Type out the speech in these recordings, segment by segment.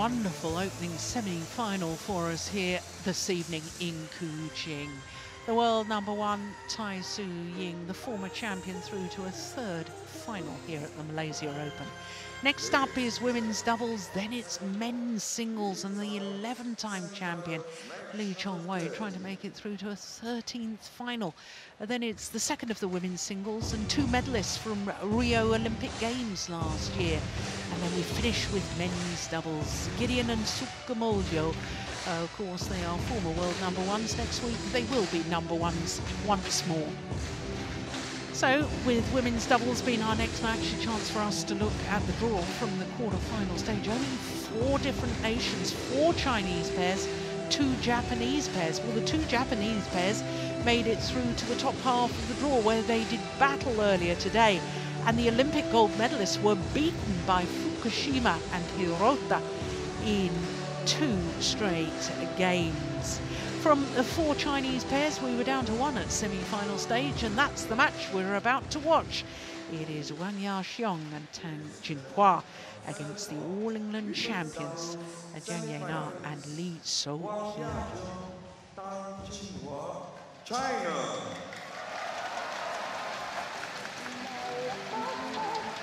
wonderful opening semi-final for us here this evening in Kuching. The world number one, Tai Tzu Ying, the former champion, through to a third final here at the Malaysia Open. Next up is women's doubles, then it's men's singles and the 11-time champion Lee Chong Wei trying to make it through to a 13th final. And then it's the second of the women's singles and two medalists from Rio Olympic Games last year. And then we finish with men's doubles, Gideon and Sukamuljo. Uh, of course, they are former world number ones. Next week, they will be number ones once more. So, with women's doubles being our next match, a chance for us to look at the draw from the quarter-final stage. Only four different nations, four Chinese pairs, two Japanese pairs. Well, the two Japanese pairs made it through to the top half of the draw where they did battle earlier today. And the Olympic gold medalists were beaten by Fukushima and Hirota in two straight games. From the four Chinese pairs, we were down to one at semi-final stage, and that's the match we're about to watch. It is Huang Yaqiong and Tang Jinhua against the All England champions, Chang Ye Na and Lee So-hee. China.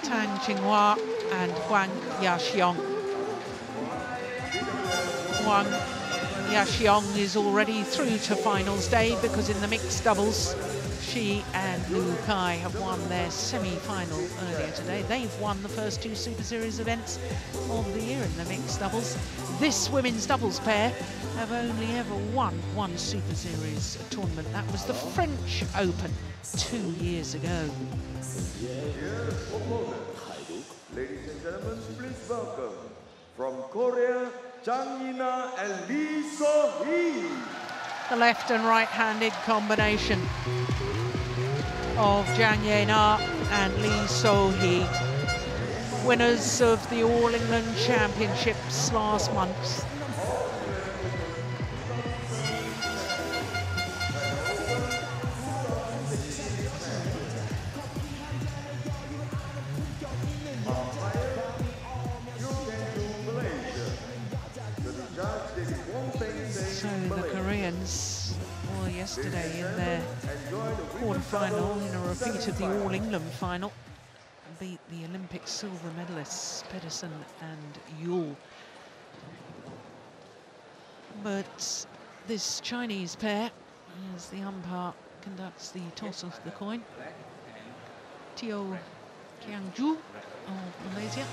Tang Jinhua and Huang Yaqiong. Huang Yaqiong is already through to finals day because in the mixed doubles, she and Lu Kai have won their semi-final earlier today. They've won the first two Super Series events of the year in the mixed doubles. This women's doubles pair have only ever won one Super Series tournament. That was the French Open two years ago. Ladies and gentlemen, please welcome from Korea, Lee So-hee. The left and right-handed combination of Chang Ye Na and Lee So-hee, winners of the All England Championships last month. Yesterday in their quarter-final in a repeat of the All England final. Beat the Olympic silver medalists Pedersen and Juhl. But this Chinese pair, as the umpire conducts the toss of the coin, Teo Kiangju of Malaysia,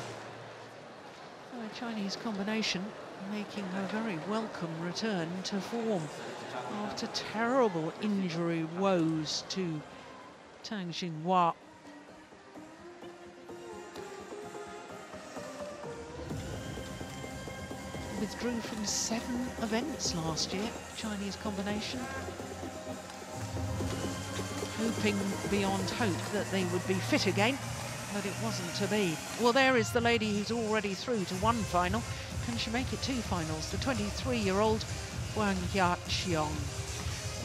a Chinese combination making a very welcome return to form after terrible injury woes to Tang Jinhua. Withdrew from seven events last year, Chinese combination. Hoping beyond hope that they would be fit again, but it wasn't to be. Well, there is the lady who's already through to one final. Can she make it two finals? The 23-year-old Huang Yaqiong.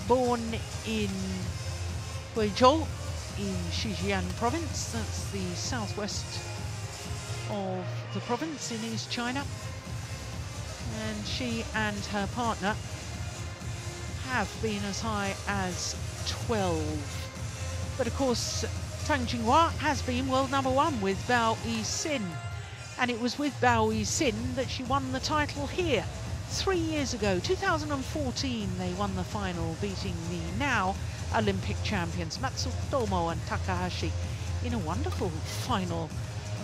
Born in Huzhou in Zhejiang province, that's the southwest of the province in East China. And she and her partner have been as high as 12. But of course, Tang Jinhua has been world number one with Bao Yixin. And it was with Bao Yixin that she won the title here Three years ago, 2014, they won the final, beating the now Olympic champions Matsutomo and Takahashi in a wonderful final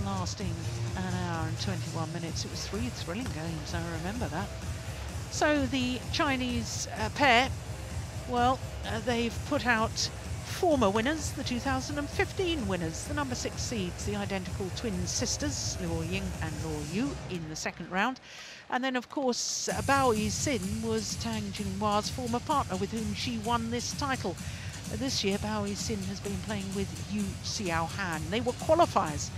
lasting an hour and 21 minutes. It was three thrilling games, I remember that. So the Chinese uh, pair, well, uh, they've put out former winners, the 2015 winners, the number six seeds, the identical twin sisters, Luo Ying and Luo Yu in the second round. And then, of course, Bao Yixin was Tang Jinhua's former partner with whom she won this title. This year, Bao Yixin has been playing with Yu Xiao Han. They were qualifiers,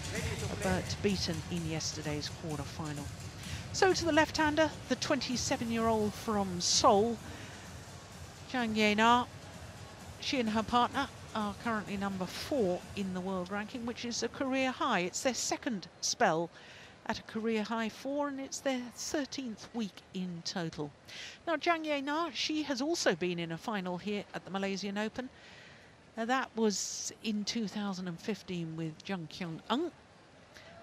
but beaten in yesterday's quarter-final. So to the left-hander, the 27-year-old from Seoul, Chang Ye Na. She and her partner are currently number four in the world ranking, which is a career high. It's their second spell at a career high four, and it's their 13th week in total. Now, Chang Ye Na, she has also been in a final here at the Malaysian Open. Uh, that was in 2015 with Jung Kyung Eun,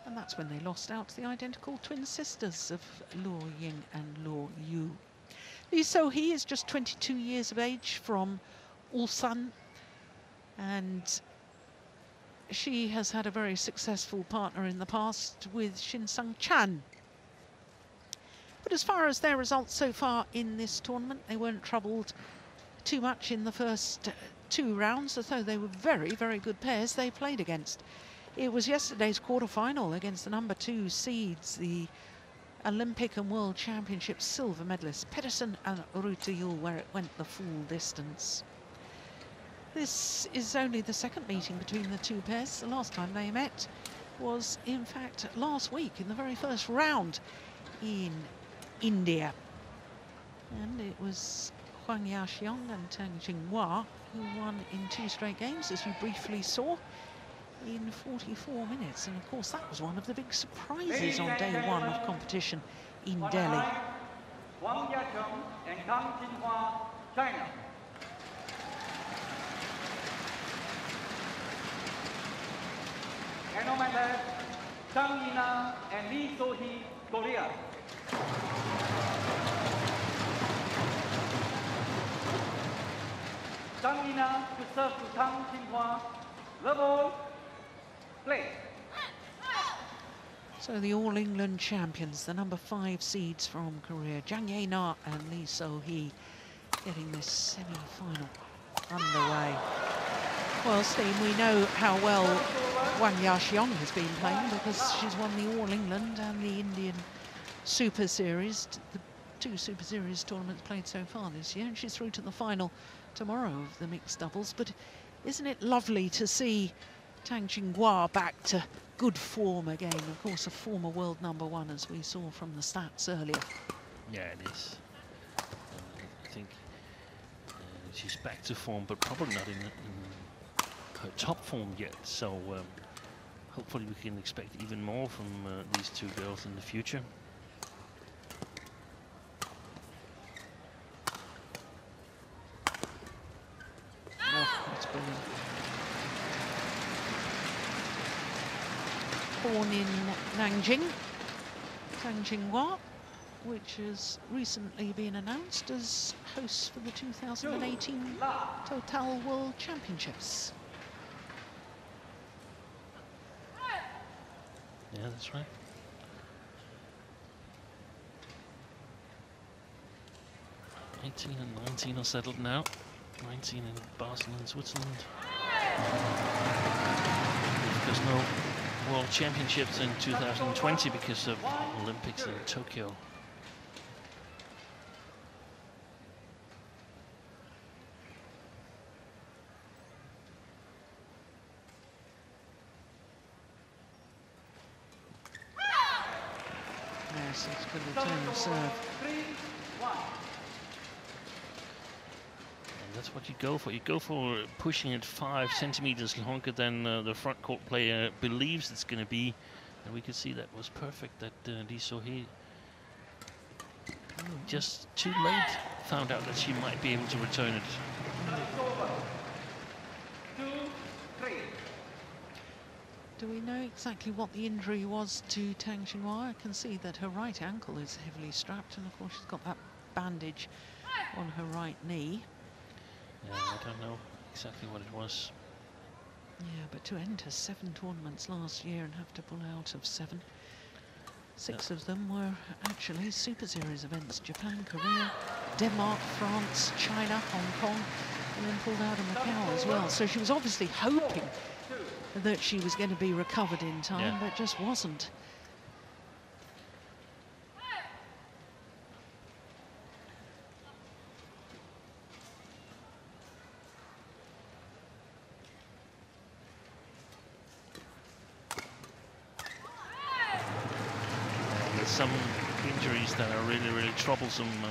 and that's when they lost out to the identical twin sisters of Luo Ying and Luo Yu. Lee So-hee is just 22 years of age from Ulsan, and she has had a very successful partner in the past with Shin Seung Chan. But as far as their results so far in this tournament, they weren't troubled too much in the first two rounds, although they were very, very good pairs they played against. It was yesterday's quarter-final against the number two seeds, the Olympic and World Championship silver medalists, Pedersen and Ruutu where it went the full distance. This is only the second meeting between the two pairs. The last time they met was, in fact, last week in the very first round in India. And it was Huang Yaqiong and Tang Jinhua who won in two straight games, as you briefly saw, in 44 minutes. And of course, that was one of the big surprises on day one of competition in Delhi. Huang Yaqiong and Tang Jinhua, China. Hanomander, Chang Ye Na and Lee So-hee, Korea. Chang Ye Na to serve to Tang Jinhua. Level, play. So the All England champions, the number five seeds from Korea, Chang Ye-na and Lee So-hee, getting this semi-final underway. Well, Steve, we know how well Huang Yaqiong has been playing because she's won the All England and the Indian Super Series, the two Super Series tournaments played so far this year, and she's through to the final tomorrow of the mixed doubles. But isn't it lovely to see Tang Jinhua back to good form again? Of course, a former world number one, as we saw from the stats earlier. Yeah, it is. I think uh, she's back to form, but probably not in, in her top form yet. So um, hopefully we can expect even more from uh, these two girls in the future. Oh, that's brilliant. Born in Nanjing, Tang Jinhua, which has recently been announced as host for the 2018 Total World Championships. Yeah, that's right. Eighteen and nineteen are settled now. Nineteen in Barcelona, Switzerland. There's no World Championships in 2020 because of Olympics in Tokyo. Yes, it's good return of serve. And that's what you go for. You go for pushing it five centimeters longer than uh, the front court player believes it's going to be. And we could see that was perfect, that uh, Lee So-hee just too late found out that she might be able to return it. Do we know exactly what the injury was to Tang Jinhua? I can see that her right ankle is heavily strapped, and of course she's got that bandage on her right knee. Yeah, I don't know exactly what it was. Yeah, but to enter seven tournaments last year and have to pull out of seven, six of them were actually Super Series events. Japan, Korea, Denmark, France, China, Hong Kong, and then pulled out of Macau as well. So she was obviously hoping that she was going to be recovered in time, Yeah. but just wasn't. There's some injuries that are really, really troublesome. Uh,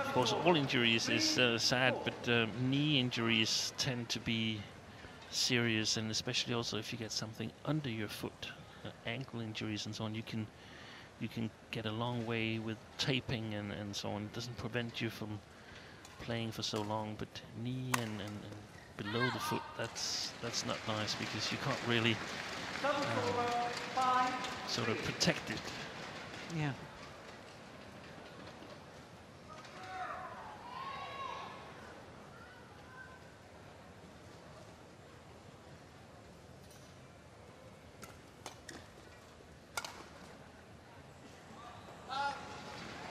of course, all injuries is uh, sad, but uh, knee injuries tend to be serious, and especially also if you get something under your foot. uh, ankle injuries and so on, you can you can get a long way with taping and, and so on. It doesn't prevent you from playing for so long, but knee and, and, and below the foot, that's that's not nice because you can't really Service over, five, sort of protect it. Yeah.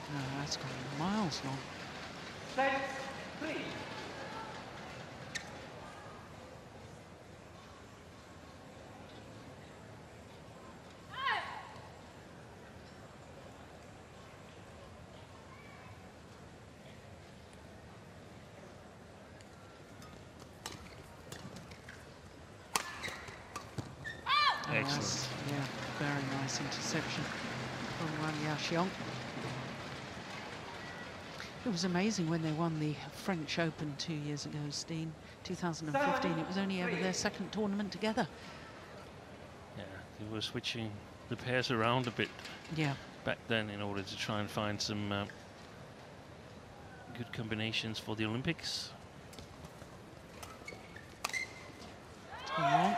No, that's gone miles long. Six, three. Oh, Excellent. that's- Yeah, very nice interception from Huang Yaqiong. It was amazing when they won the French Open two years ago, Steen, 2015. It was only ever their second tournament together. Yeah, they were switching the pairs around a bit Yeah, back then in order to try and find some uh, good combinations for the Olympics. it's long.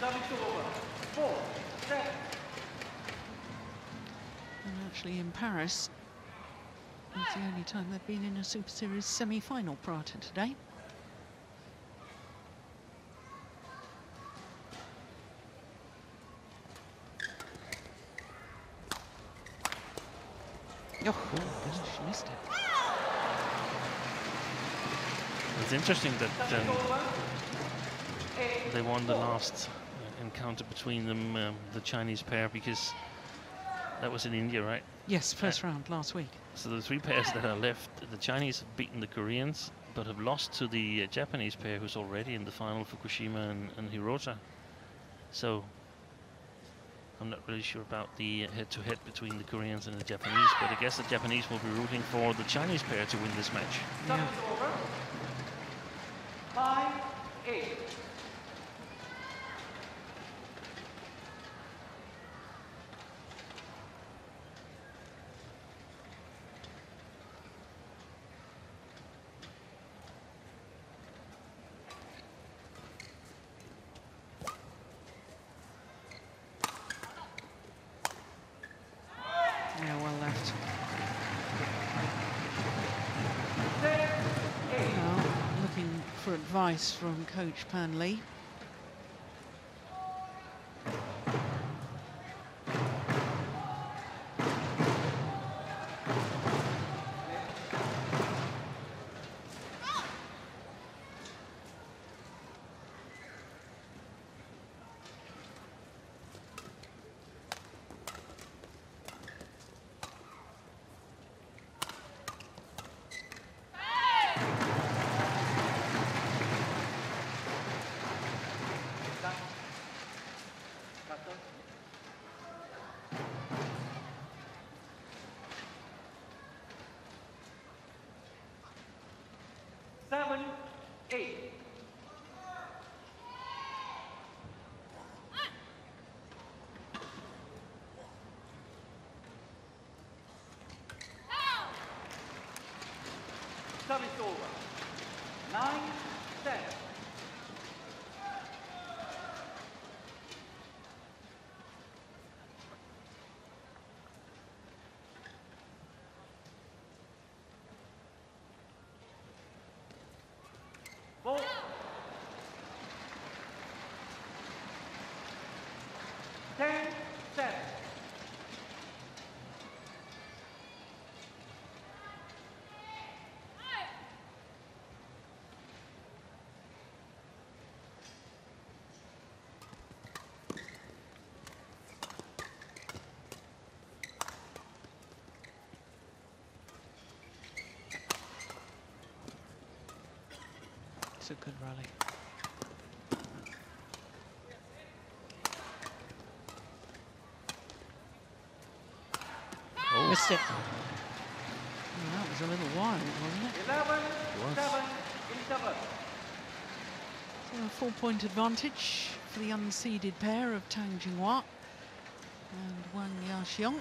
Service over, four, seven. And actually in Paris, it's the only time they've been in a Super Series semi-final prior to today. Oh, she missed it. It's interesting that um, they won the last uh, encounter between them, um, the Chinese pair, because that was in India, right? Yes, first round last week. So the three pairs that are left, the Chinese have beaten the Koreans, but have lost to the uh, Japanese pair, who's already in the final, Fukushima and, and Hirota. So I'm not really sure about the uh, head-to-head between the Koreans and the Japanese, but I guess the Japanese will be rooting for the Chinese pair to win this match. Yeah. Service over, five, eight. Yeah, well left. Six, eight. Now, looking for advice from Coach Pan Lee. 神何 It's a good rally. Oh, Missed it. That was a little wild, wasn't it? Eleven, was. seven, interval. So a four-point advantage for the unseeded pair of Tang Jinhua and Huang Yaqiong.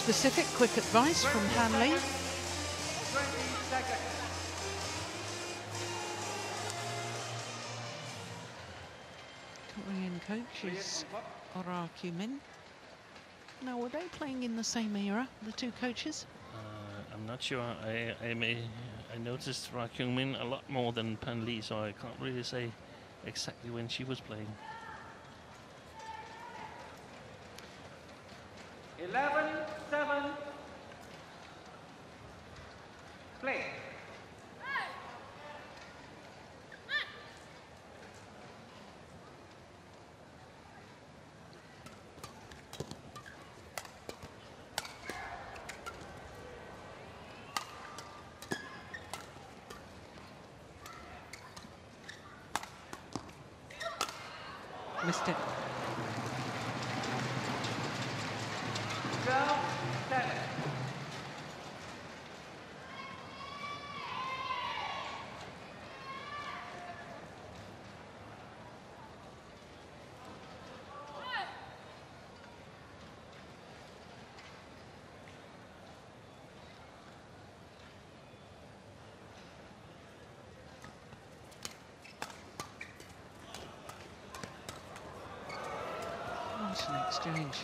Specific, quick advice from Han Li. 20 seconds. Korean coach is Ora Kyu-min. Now, were they playing in the same era, the two coaches? Uh, I'm not sure. I, I may I noticed Ra Kyung Min a lot more than Pan Lee, so I can't really say exactly when she was playing. 11, 7. Play. Missed it. 12, 7. What an exchange.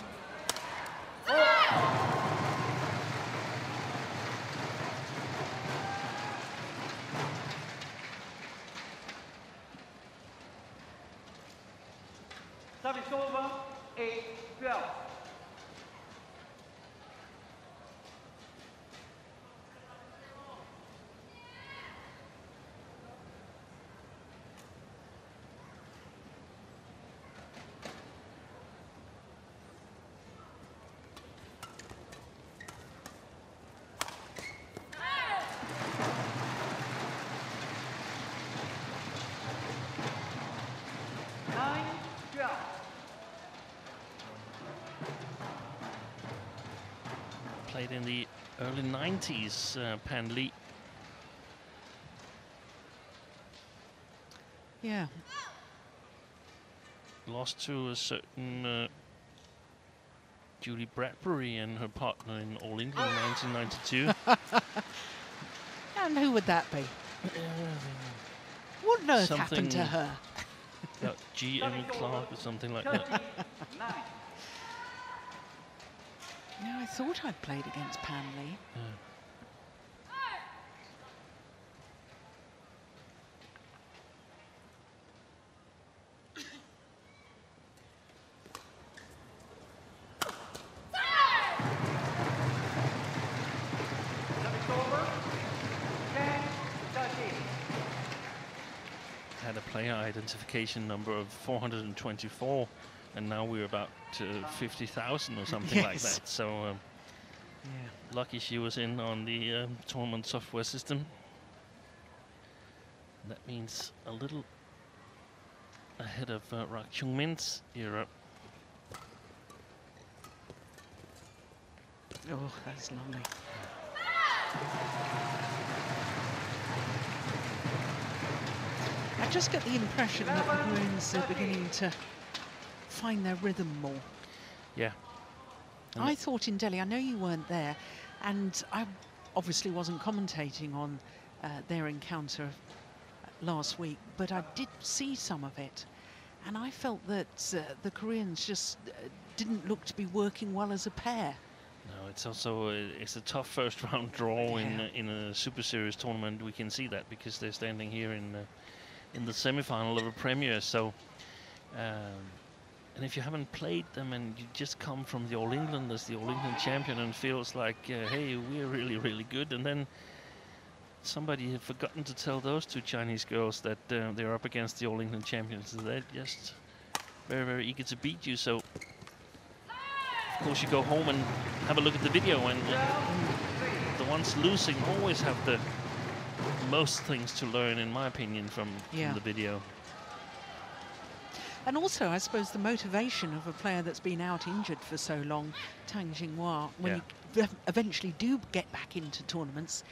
Service over. 8, 12. Nine, twelve. Played in the early 90s, uh, Pan Lee. Yeah, Lost to a certain uh, Julie Bradbury and her partner in All England in 1992. and who would that be? What on earth happened to her? About G.M. Clark or something like that. 39. Yeah, I thought I'd played against Pan Lee. Yeah. Service over. 10, 13. had a player identification number of 424, and now we're about to 50,000 or something like that. So um, Yeah. lucky she was in on the um, tournament software system. That means a little ahead of uh, Ra Kyung Min's era. Oh, that's lovely. I just get the impression that the Bruins are beginning to find their rhythm more. Yeah. And I thought in Delhi, I know you weren't there, and I obviously wasn't commentating on uh, their encounter last week, but I did see some of it, and I felt that uh, the Koreans just uh, didn't look to be working well as a pair. No, it's also a, it's a tough first round draw in Yeah. uh, in a Super Series tournament. We can see that because they're standing here in uh, in the semi-final of a Premier. So, um, and if you haven't played them and you just come from the All England as the All England champion and feels like, uh, hey, we're really really good, and then somebody had forgotten to tell those two Chinese girls that uh, they're up against the All England champions. and They're just very very eager to beat you. So of course, you go home and have a look at the video, and the ones losing always have the most things to learn, in my opinion, from, Yeah. from the video. And also, I suppose, the motivation of a player that's been out injured for so long, Tang Jinhua, when you eventually do get back into tournaments,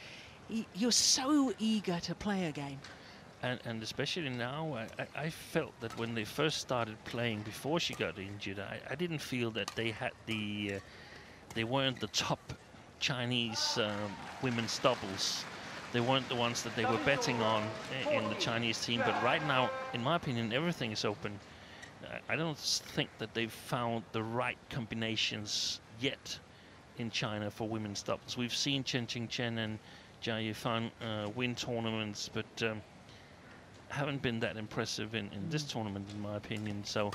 you're so eager to play again. And, and especially now, I, I- I felt that when they first started playing before she got injured, I, I didn't feel that they had the, uh, they weren't the top Chinese um, women's doubles. They weren't the ones that they were betting on in the Chinese team. But right now, in my opinion, everything is open. I- don't think that they've found the right combinations yet in China for women's doubles. We've seen Chen Qing Chen and Jia Yifan uh, win tournaments, but um, haven't been that impressive in, in this tournament, in my opinion. So,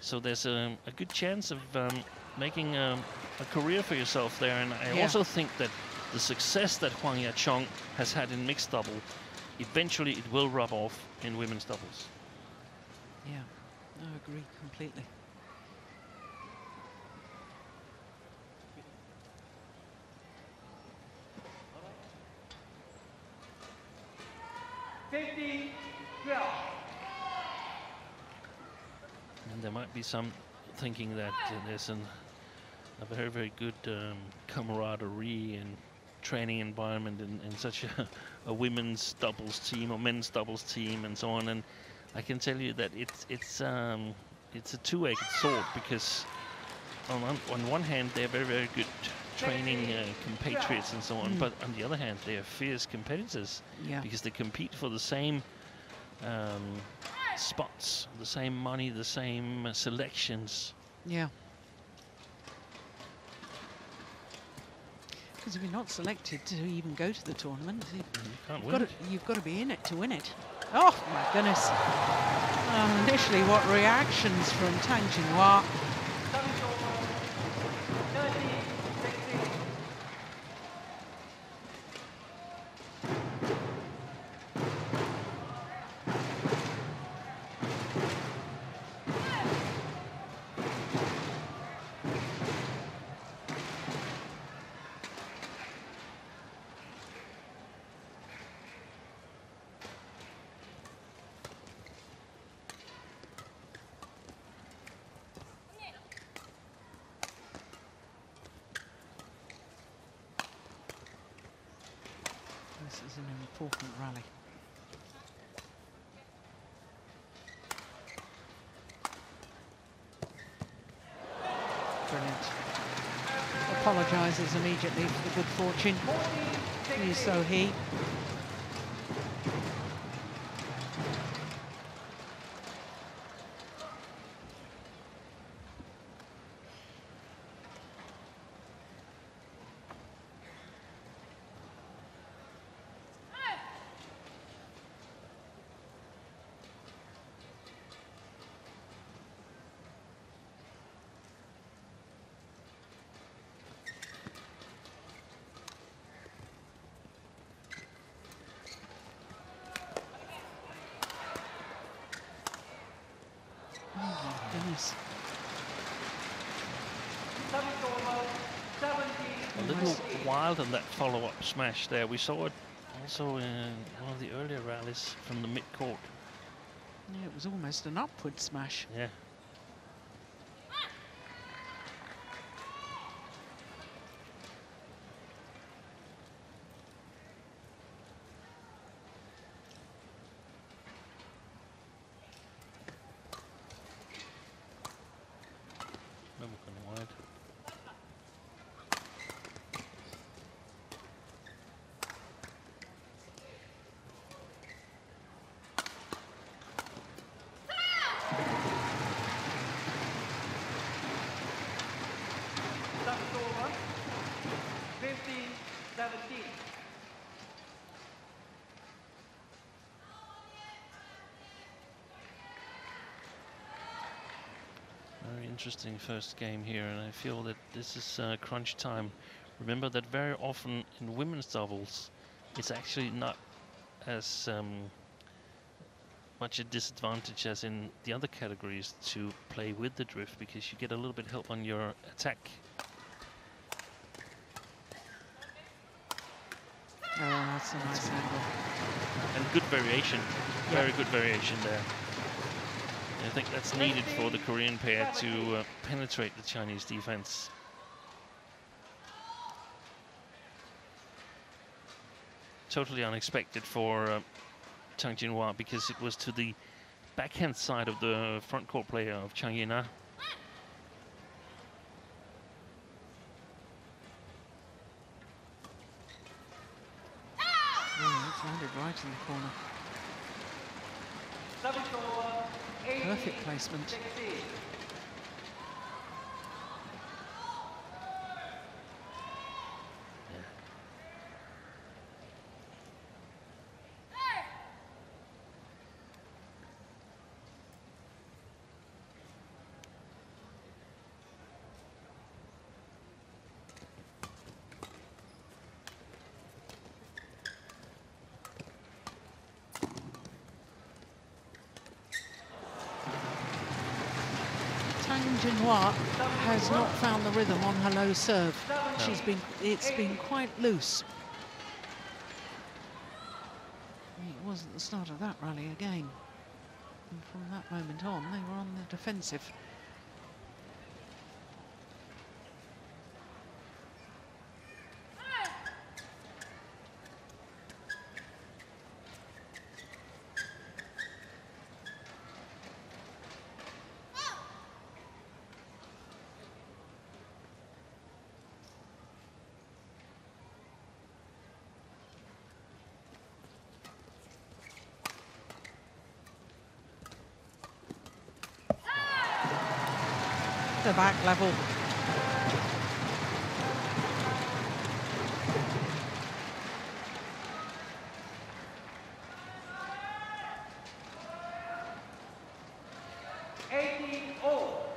so there's a, a good chance of um, making um, a career for yourself there. And I Yeah. also think that the success that Huang Yaqiong has had in mixed double, eventually it will rub off in women's doubles. Yeah, I agree completely. And there might be some thinking that uh, there's an, a very, very good um, camaraderie and training environment in, in such a, a women's doubles team or men's doubles team and so on. And I can tell you that it's it's um, it's a two-edged sword because on one, on one hand they're very, very good training uh, compatriots and so on, Mm. but on the other hand they are fierce competitors Yeah. because they compete for the same um, spots, the same money, the same uh, selections. Yeah. Because if you're not selected to even go to the tournament, you- You can't you've win got, it. to, you've got to be in it to win it. Oh my goodness! Uh, initially, what reactions from Tang Jinhua? Is an important rally. Brilliant. Apologises immediately for the good fortune. Lee So Hee. Oh my goodness. Service over. Seventeen. A little on that follow-up smash there. We saw it also in one of the earlier rallies from the mid-court. Yeah, it was almost an upward smash. Yeah. Never gone wide. Service over. Fifteen, seventeen. Very interesting first game here, and I feel that this is uh, crunch time. Remember that very often in women's doubles, it's actually not as um, much a disadvantage as in the other categories to play with the drift because you get a little bit help on your attack. Oh, that's a nice angle. And good variation, Yeah. very good variation there. I think that's needed for the Korean pair to uh, penetrate the Chinese defense. Totally unexpected for uh, Chang Jinhua because it was to the backhand side of the front court player of Chang Ye Na. Oh, it's landed right in the corner. Service over. 80, Perfect placement. 60. Has not found the rhythm on her low serve. She's been, it's been quite loose. It wasn't the start of that rally again. And from that moment on, they were on the defensive. The back level.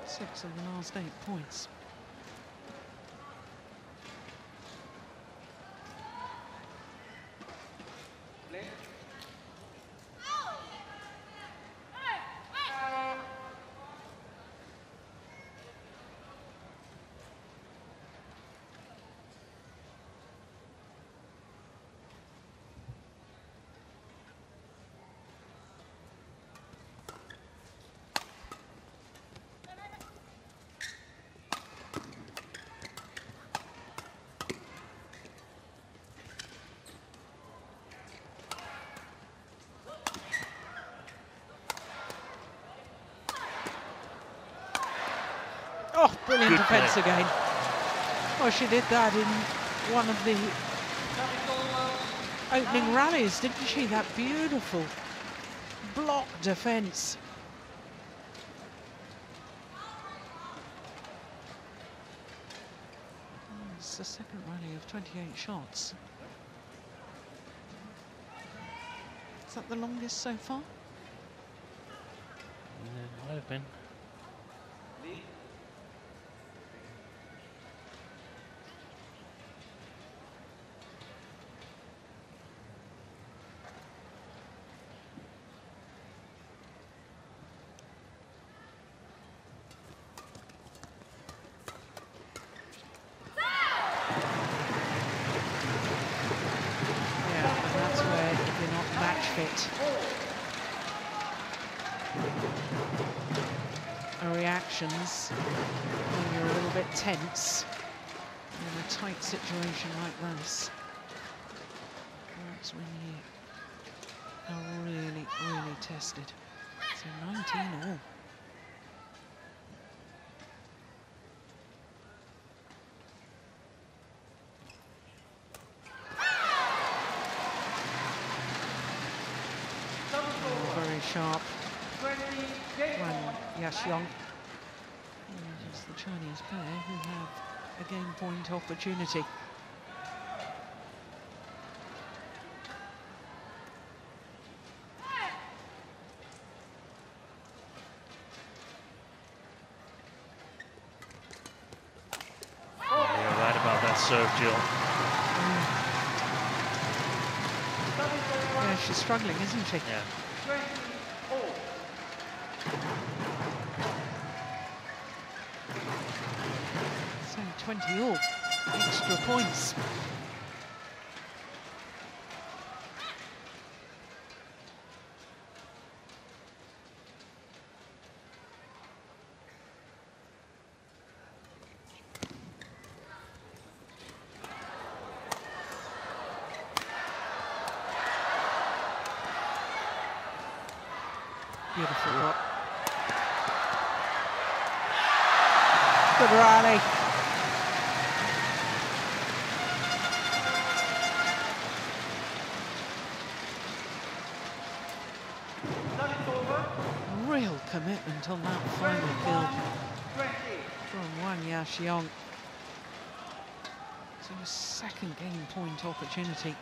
Six of the last eight points. Brilliant Good defence play. again. Well, she did that in one of the opening rallies, didn't she? That beautiful block defence. It's the second rally of 28 shots. Is that the longest so far? Yeah, might have been. Lead. Yeah, and that's where you're not match fit. Our reactions when you're a little bit tense in a tight situation like this. That's when you are really, really tested. So 19 all. Service over. Very sharp. Twenty. Game Wan point. It is the Chinese pair who have a game point opportunity. You're right about that serve, Gill. Service. Yeah, she's struggling, isn't she? Yeah. Twenty all. 20 all. Extra points. Beautiful block. Good rally. Service over. Real commitment on that final kill 20. from Yaqiong. So a second game point opportunity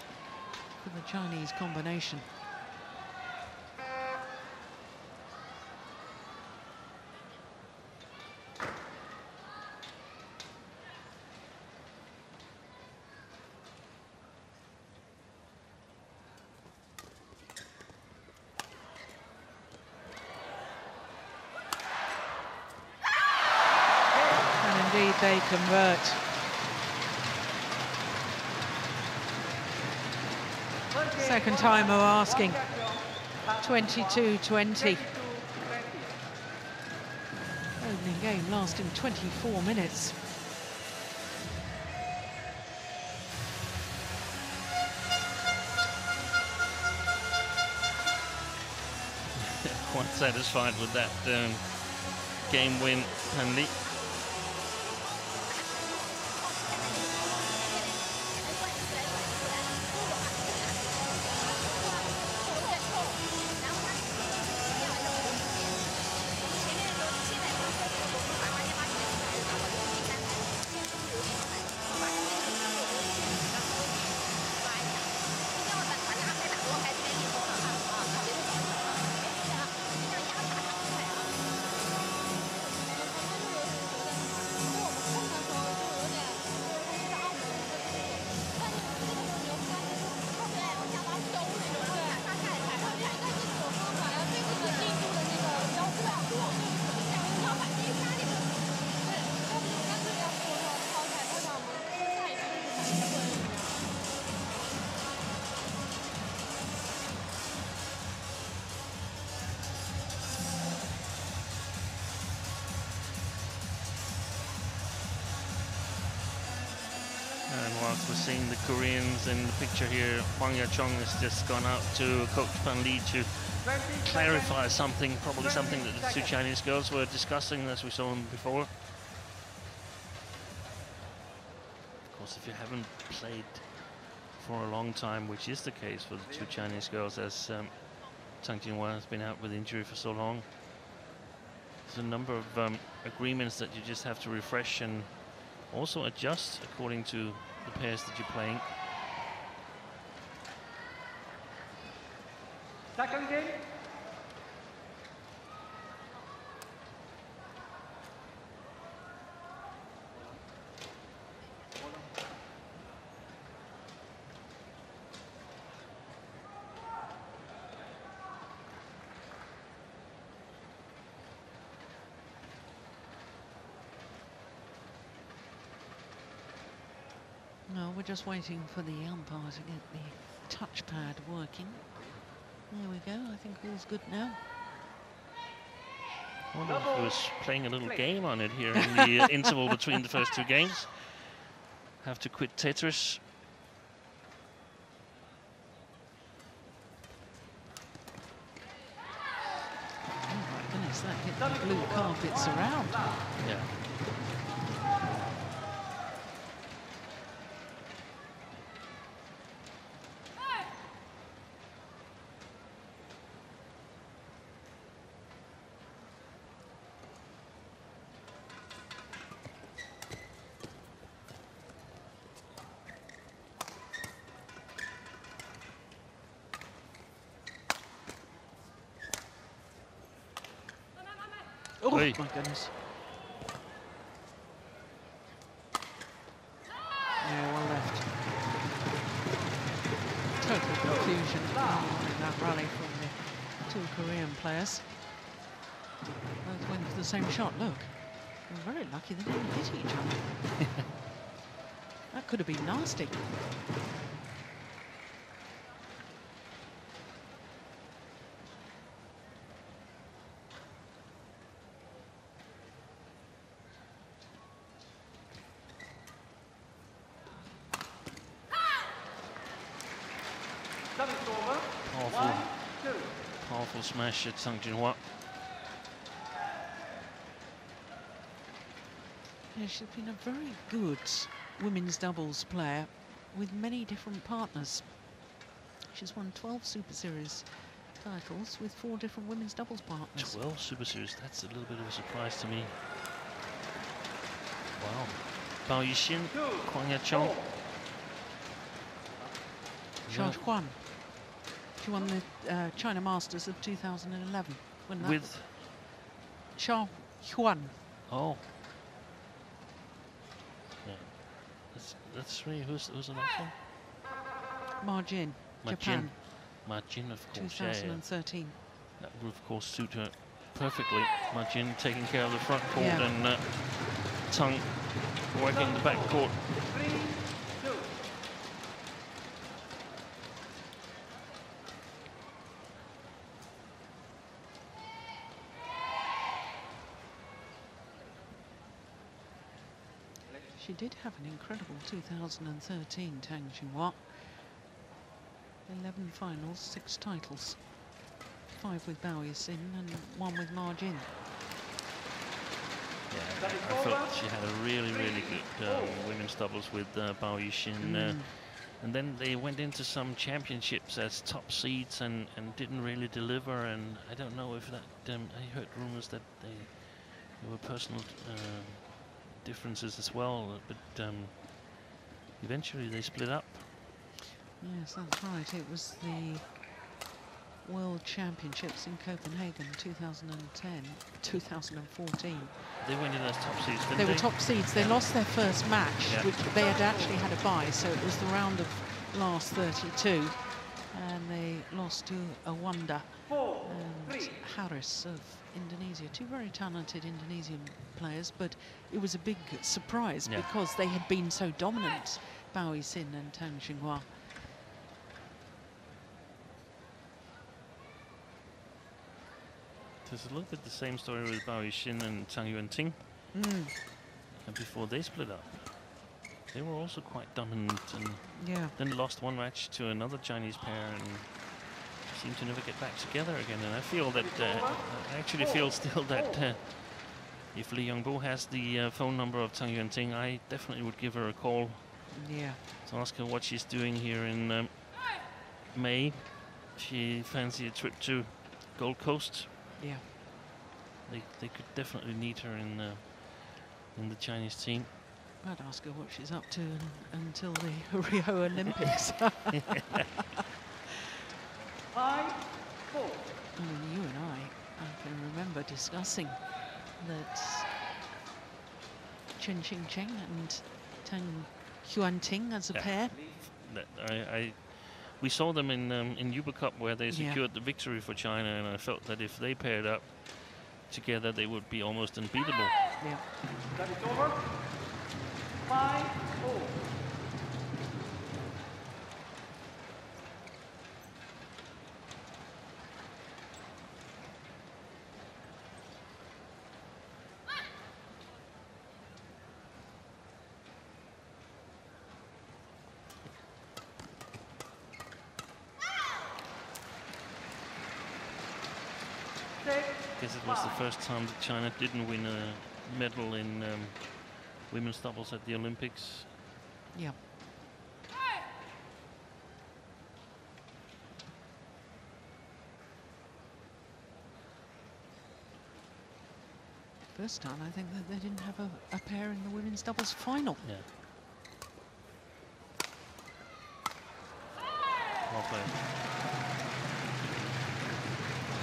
for the Chinese combination. And indeed they convert. Second time of asking. 22-20. Opening game lasting 24 minutes. Quite satisfied with that um, game win, Hanli. In the picture here, Huang Yaqiong has just gone out to Coach Pan Li to 20 clarify something, probably something that the two Chinese girls were discussing as we saw them before. Of course, if you haven't played for a long time, which is the case for the two Chinese girls, as um, Tang Jinhua has been out with injury for so long, there's a number of um, agreements that you just have to refresh and also adjust according to the pairs that you're playing. Second game. No, we're just waiting for the umpire to get the touchpad working. There we go. I think all's good now. I wonder if he was playing a little game on it here in the uh, interval between the first two games. Have to quit Tetris. Oh my goodness, that hit the blue carpets around. Oh my goodness. Yeah, well left. Total confusion in that rally from the two Korean players. Both went for the same shot, look. We're very lucky they didn't hit each other. that could have been nasty. Service over. Powerful, One, two. powerful smash at Tang Jinhua. Yeah, she's been a very good women's doubles player with many different partners. She's won 12 Super Series titles with four different women's doubles partners. 12 Super Series, that's a little bit of a surprise to me. Wow. Bao Yixin. Huang Yaqiong. Charles Huan. She won the uh, China Masters of 2011. That? With, Xia Huan. oh. Yeah. That's, that's three. Who's, who's the next one? Ma Jin, Ma Japan, Jin. Ma Jin, of course. Yeah, yeah. 2013. That would, of course, suit her perfectly. Ma Jin taking care of the front court Yeah. and uh, Tung working the back court. She did have an incredible 2013 Tang Jinhua. 11 finals, six titles. Five with Bao Yixin and one with Ma Jin. Yeah, I felt she had a really, really good um, women's doubles with uh, Bao Yixin. Uh, Mm. and then they went into some championships as top seeds and, and didn't really deliver. And I don't know if that, um, I heard rumors that they, there were personal uh, differences as well. But um, eventually they split up. Yes, that's right. It was the World Championships in Copenhagen 2010, 2014. They went in as top seeds, didn't They they? were top seeds. They Yeah. lost their first match, Yeah. which they had actually had a bye, so it was the round of last 32. And they lost to Awanda Four, and three. Haris of Indonesia. Two very talented Indonesian players, but it was a big surprise Yeah. because they had been so dominant, Bao Yixin and Tang Jinhua. There's a little bit the same story with Bao Yixin and Tang Yuan Ting. Mm, And before they split up, they were also quite dominant and yeah. then lost one match to another Chinese pair and seemed to never get back together again. And I feel that, uh, I actually feel still that uh, if Li Yongbo has the uh, phone number of Tang Yuan Ting, I definitely would give her a call Yeah. to ask her what she's doing here in um, May. She fancy a trip to Gold Coast. Yeah. They, they could definitely need her in uh, in the Chinese team. I'd ask her what she's up to un- until the Rio Olympics. Five, four. I mean, you and I, I can remember discussing that Chen Xing Cheng and Tang Yuan Ting as a Yeah. pair. That I, I we saw them in um, in Uber Cup where they Yeah. secured the victory for China, and I felt that if they paired up together, they would be almost unbeatable. Yeah. Service over. Five, four. It was the first time that China didn't win a medal in um, women's doubles at the Olympics. Yeah. First time, I think that they didn't have a, a pair in the women's doubles final. Yeah. Well played.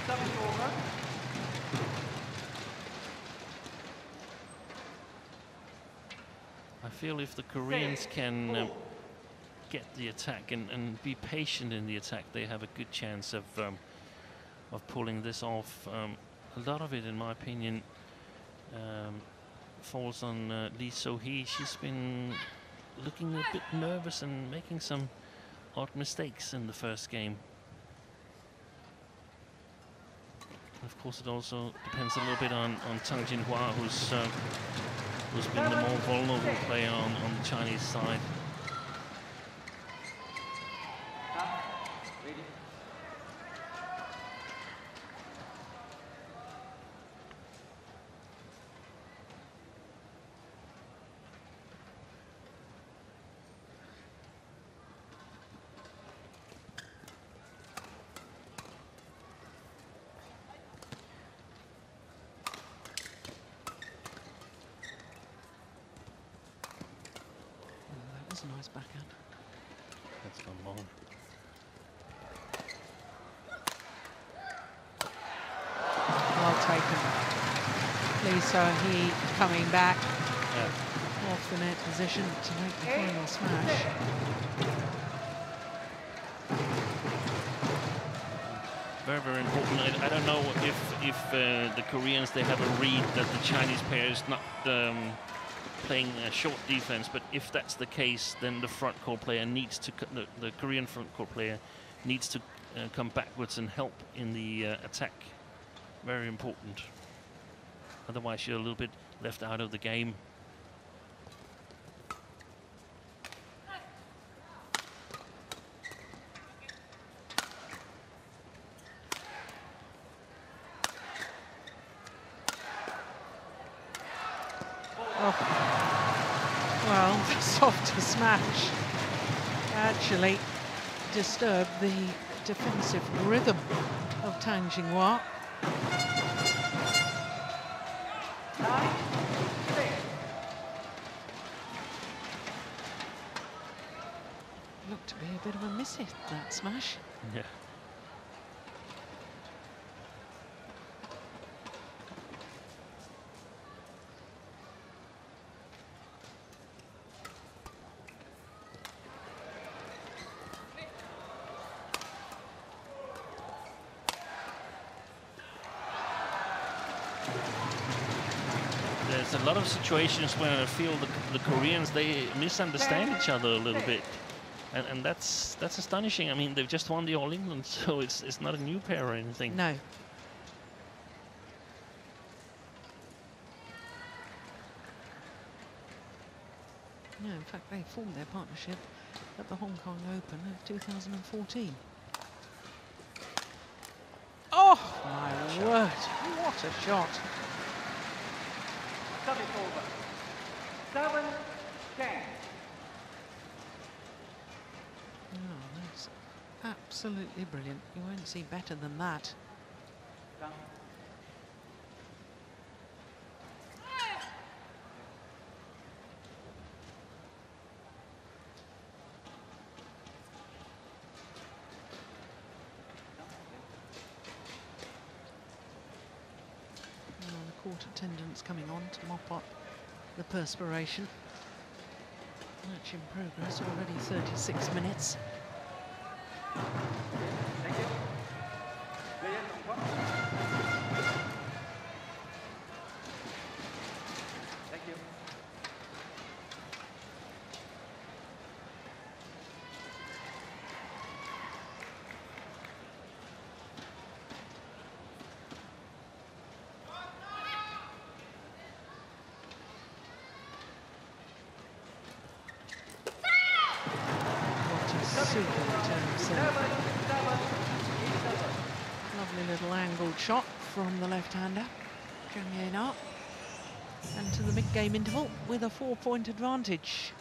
service over. Feel if the Koreans can four. get the attack and, and be patient in the attack, they have a good chance of um, of pulling this off. Um, a lot of it, in my opinion, um, falls on uh, Lee So-hee. She's been looking a bit nervous and making some odd mistakes in the first game. Of course, it also depends a little bit on, on Tang Jinhua, who's, uh, who's been the more vulnerable player on, on the Chinese side. A nice backhand. That's gone long. Well taken. Lee So-hee coming back Yeah. off the net position to make the final smash. Very, very important. I, I don't know if if uh, the Koreans they have a read that the Chinese pair is not um, playing a short defense, but if that's the case, then the front court player needs to the, the Korean front court player needs to uh, come backwards and help in the uh, attack. Very important. Otherwise, you're a little bit left out of the game. Oh. Well, the softer smash actually disturbed the defensive rhythm of Tang Jinhua. Nine. Looked to be a bit of a miss hit, that smash. Yeah. There's a lot of situations where I feel the, the Koreans they misunderstand each other a little bit, and, and that's that's astonishing. I mean, they've just won the All England, so it's it's not a new pair or anything. No. No, in fact, they formed their partnership at the Hong Kong Open of 2014. Oh, my word. What a shot. Service over. Seven, ten. Oh, that's absolutely brilliant. You won't see better than that. Court attendants coming on to mop up the perspiration. Match in progress, already 36 minutes. Thank you. Player number. Thank you. What a super return serve. Seven, seven, eight, seven. Lovely little angled shot from the left-hander, Chang Ye-na. And to the mid-game interval with a four-point advantage.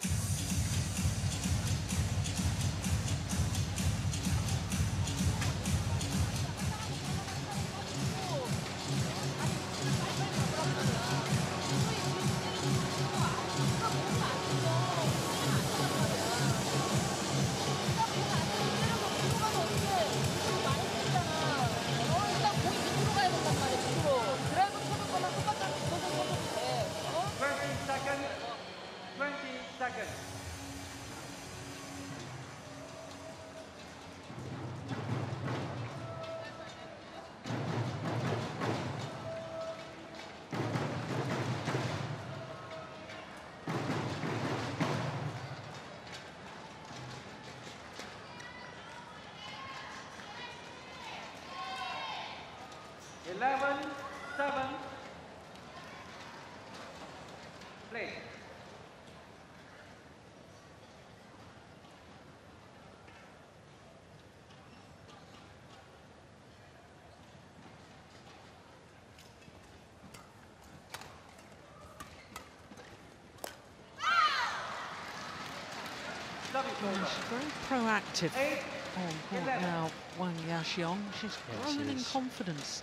Very proactive Eight, on court Eleven. now, Huang Yaqiong. She's Yeah, she growing in confidence.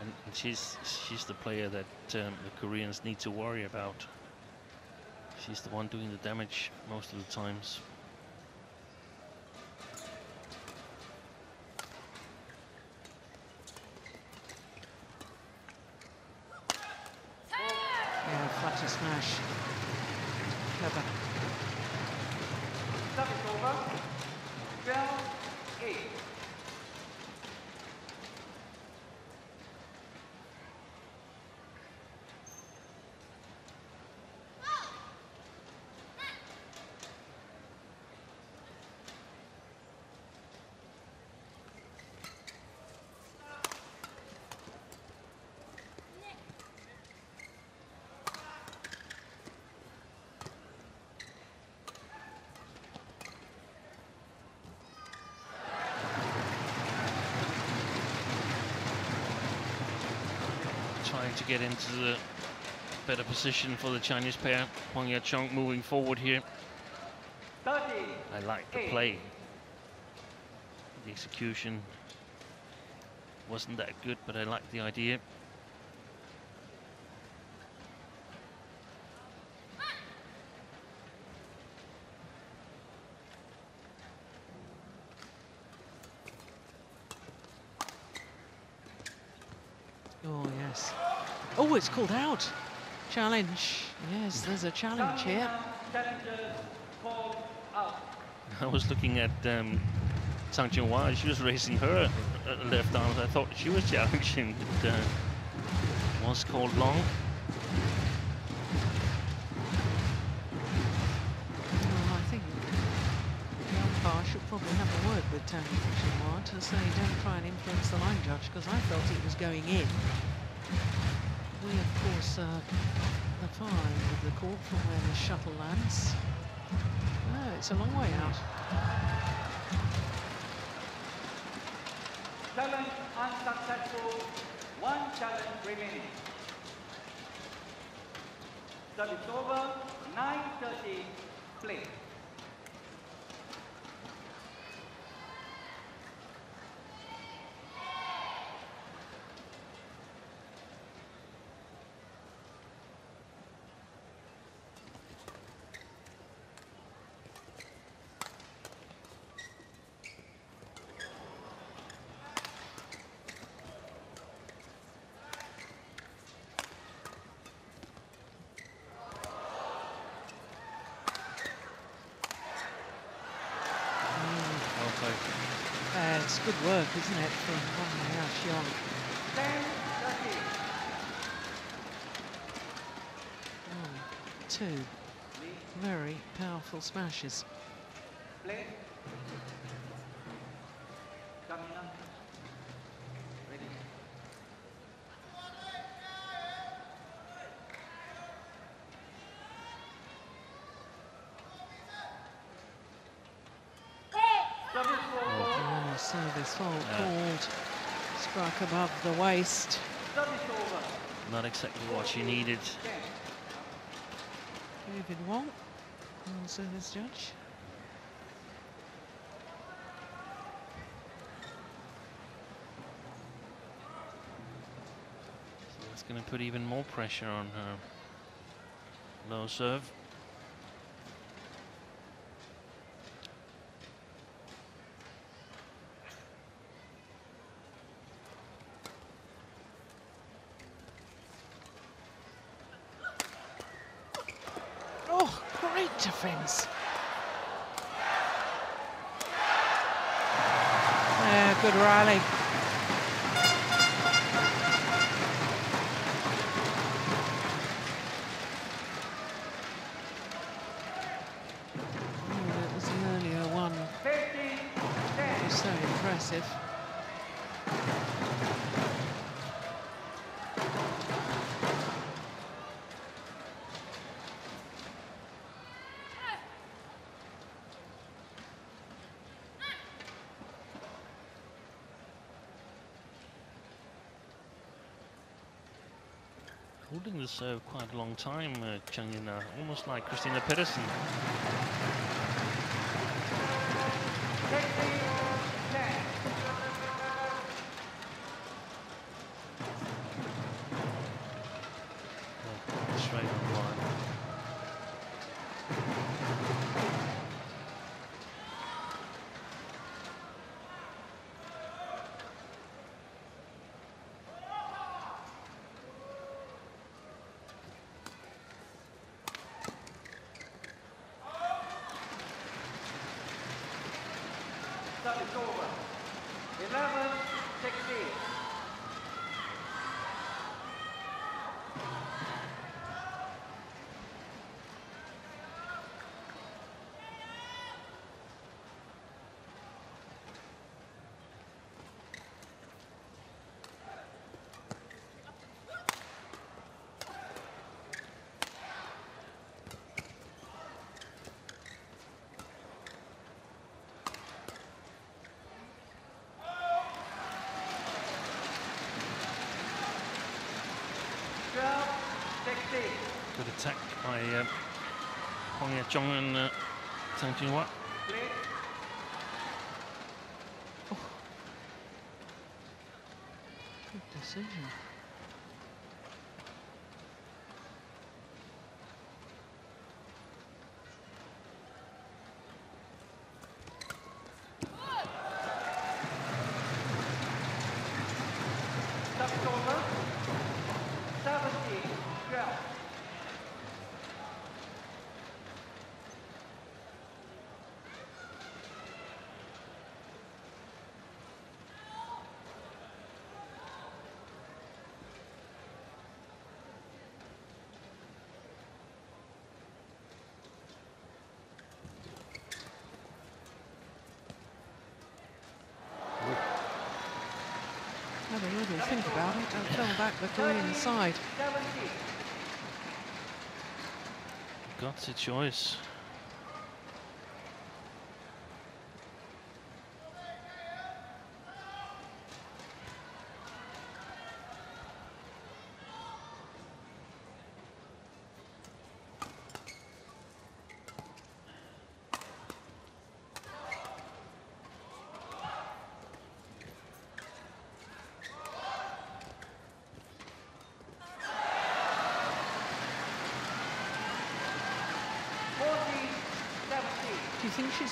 And, and she's she's the player that um, the Koreans need to worry about. She's the one doing the damage most of the times. Yeah, flutter smash. Clever. service over. 12, 8. Trying to get into the better position for the Chinese pair. Huang Yaqiong moving forward here. 30. I like the play. The execution wasn't that good, but I like the idea. Oh, yes. Oh, it's called out. Challenge. Yes, there's a challenge here. Challengers called out. I was looking at um, Tang Jinhua. She was raising her uh, left arm. I thought she was challenging. It uh, was called long. Well, I think the umpire should probably have a word with Tang Jinhua to say don't try and influence the line judge because I felt it was going in. We, of course, uh, the far end of the court from where the shuttle lands. No, it's a long way out. Challenge unsuccessful. One challenge remaining. Service over. 9.30. Play. Okay. Uh, it's good work, isn't it, from Huang Yaqiong? 10.30. One, two very powerful smashes. Play. Jamina. Ready. Service for Oh, service fault Yeah. called. Struck above the waist. Not exactly what she needed. 10. David Wong, world service judge. So that's going to put even more pressure on her low serve. Oh, Yeah, uh, good rally. Oh, it was the earlier one 15. 10. was so impressive. holding the serve quite a long time, uh, Chang Ye-na, almost like Christina Pedersen. 16, 10. Yeah, straight on the line. Service over. 11, 16. Twelve, 16. Good attack by uh, Huang Yaqiong and uh, Tang Jinhua. Play. Good decision. Service over. 17, 12. Have a little think about it. Don't fell back the Korean side. 17. Got the choice.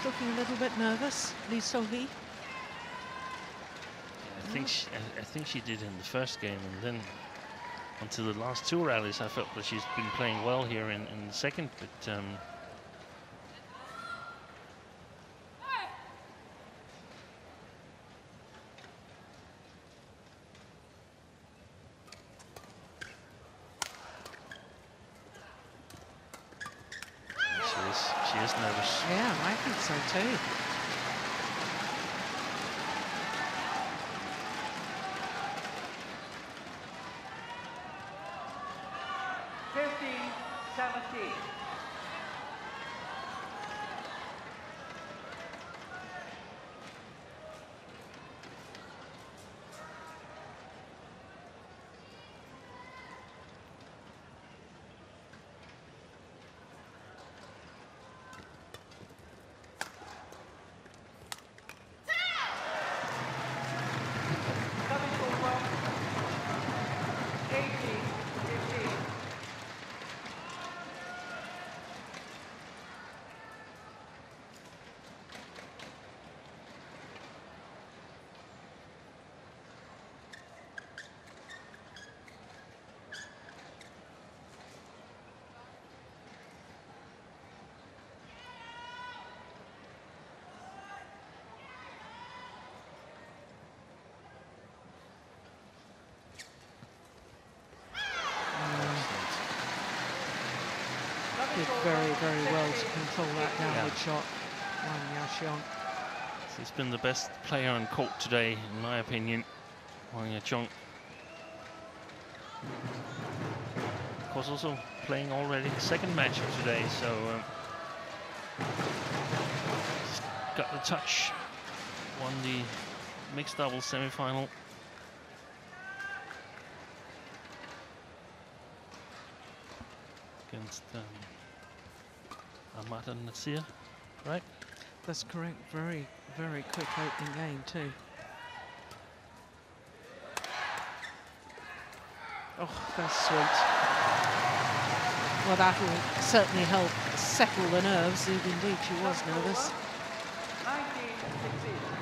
Looking a little bit nervous, Lee So-hee? I think she, I, I think she did in the first game, and then until the last two rallies, I felt that she's been playing well here in, in the second. But um, she is she is nervous. Yeah, I think so too. Fifteen, seventeen. Service over. Eighteen, fifteen. Did very, very well to control that downward shot. Huang Yaqiong. He's been the best player on court today, in my opinion. Huang Yaqiong. Of course, also playing already the second match of today, so um, got the touch. Won the mixed doubles semi-final. against um, Ahmad and Natsir, right? That's correct. Very, very quick opening game too. Oh, that's sweet. Well, that will certainly help settle the nerves, if indeed she was nervous. 19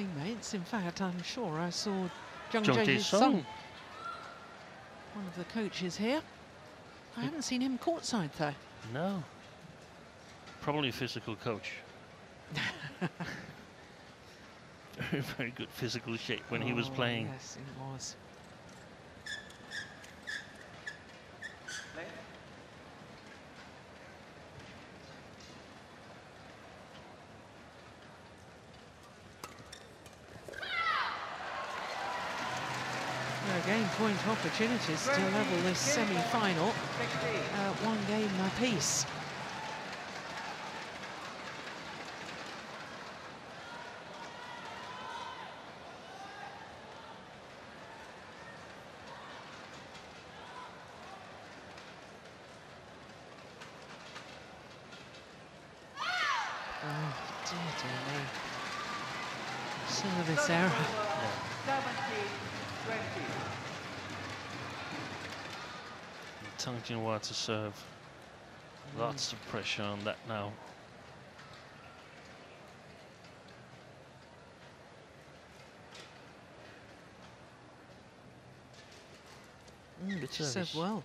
teammates. In fact, I'm sure I saw Jung Jae Jae-sung. One of the coaches here. I haven't seen him courtside though. No. Probably a physical coach. very, very good physical shape when he was Oh, playing. Yes, it was. Play. There again, point opportunities to level this semi-final. 16. Uh, one game apiece. Oh, dear, dear me. Service Third error. over, 17 20. Tang Jinhua to serve. Lots of pressure on that now. Mm, Good she service. well.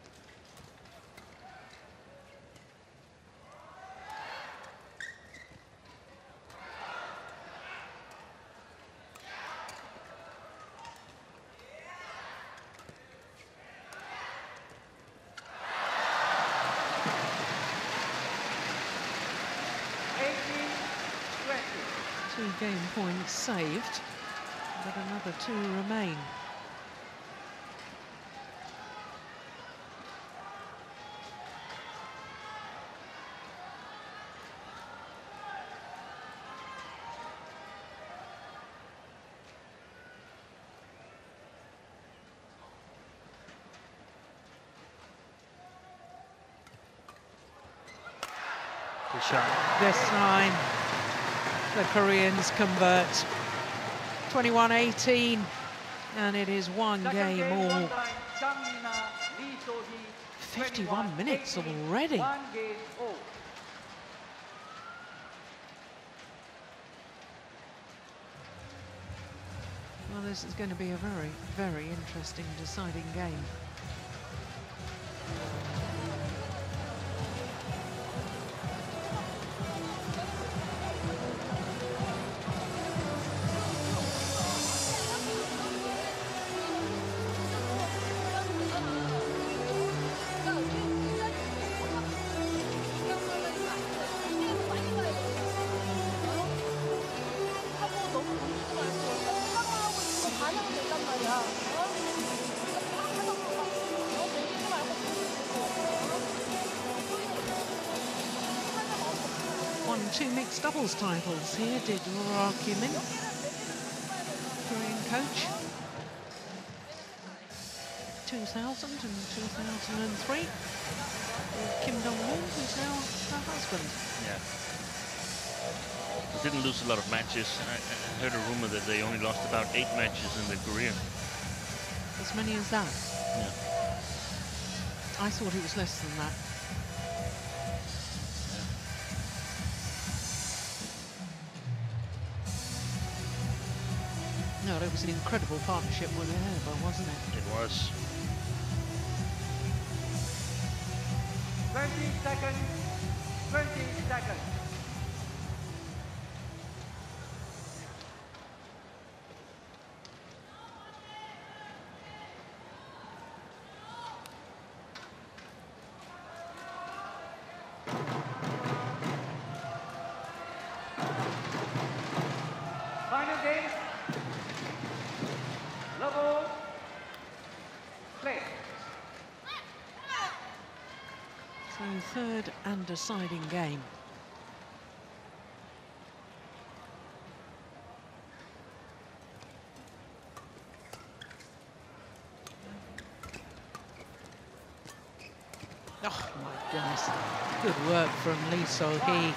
Eighteen twenty. Two game points saved, but another two remain. Shot. This time, the Koreans convert. 21-18, and it is one game all. time, Chang Ye-na, Lee So-hee, 51 minutes already. One game all. Well, this is going to be a very, very interesting deciding game. Doubles titles here, did Ra Kyung-min, Korean coach. 2000 and 2003 Kim Dong-moon, who's now her husband. Yeah. They didn't lose a lot of matches. I, I heard a rumor that they only lost about eight matches in their career. As many as that. Yeah. I thought it was less than that. Was an incredible partnership with Herba, wasn't it? It was. 20 seconds. 20 seconds. Deciding game. Oh my goodness. Good work from Lee So-hee.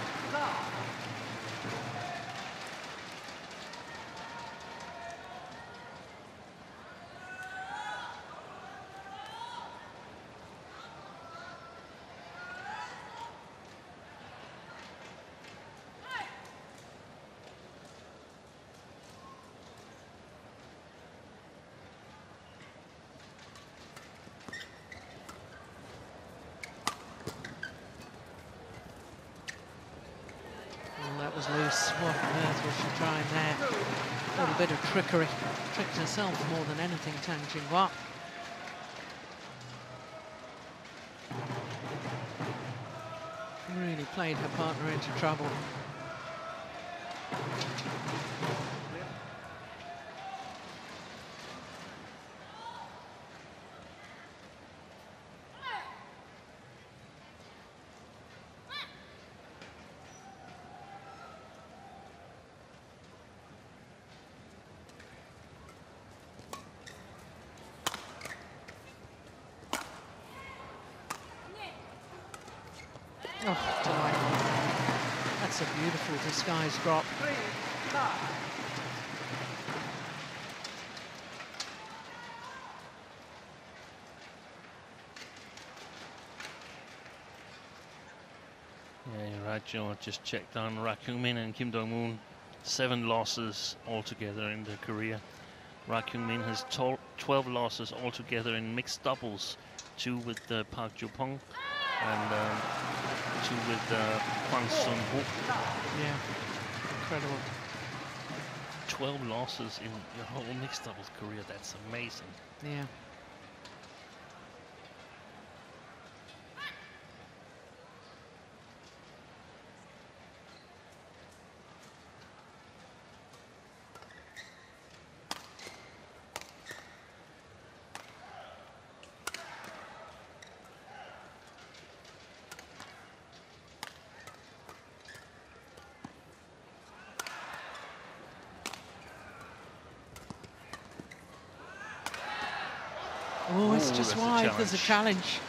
Well, that was loose. What on earth was she trying there? A little bit of trickery. Tricked herself more than anything, Tang Jinhua. Really played her partner into trouble. Oh, delightful. That's a beautiful disguise. Three. Yeah, you're right, Joe. I just checked on Ra Kyung-min and Kim Dong-moon. Seven losses altogether in their career. Ra Kyung-min has 12 losses altogether in mixed doubles. Two with uh, Park Joo-bong and um, two with uh, Hwang Sun-ho. Yeah, incredible. 12 losses in your whole mixed doubles career. That's amazing. Yeah. Just that's a. There's a challenge.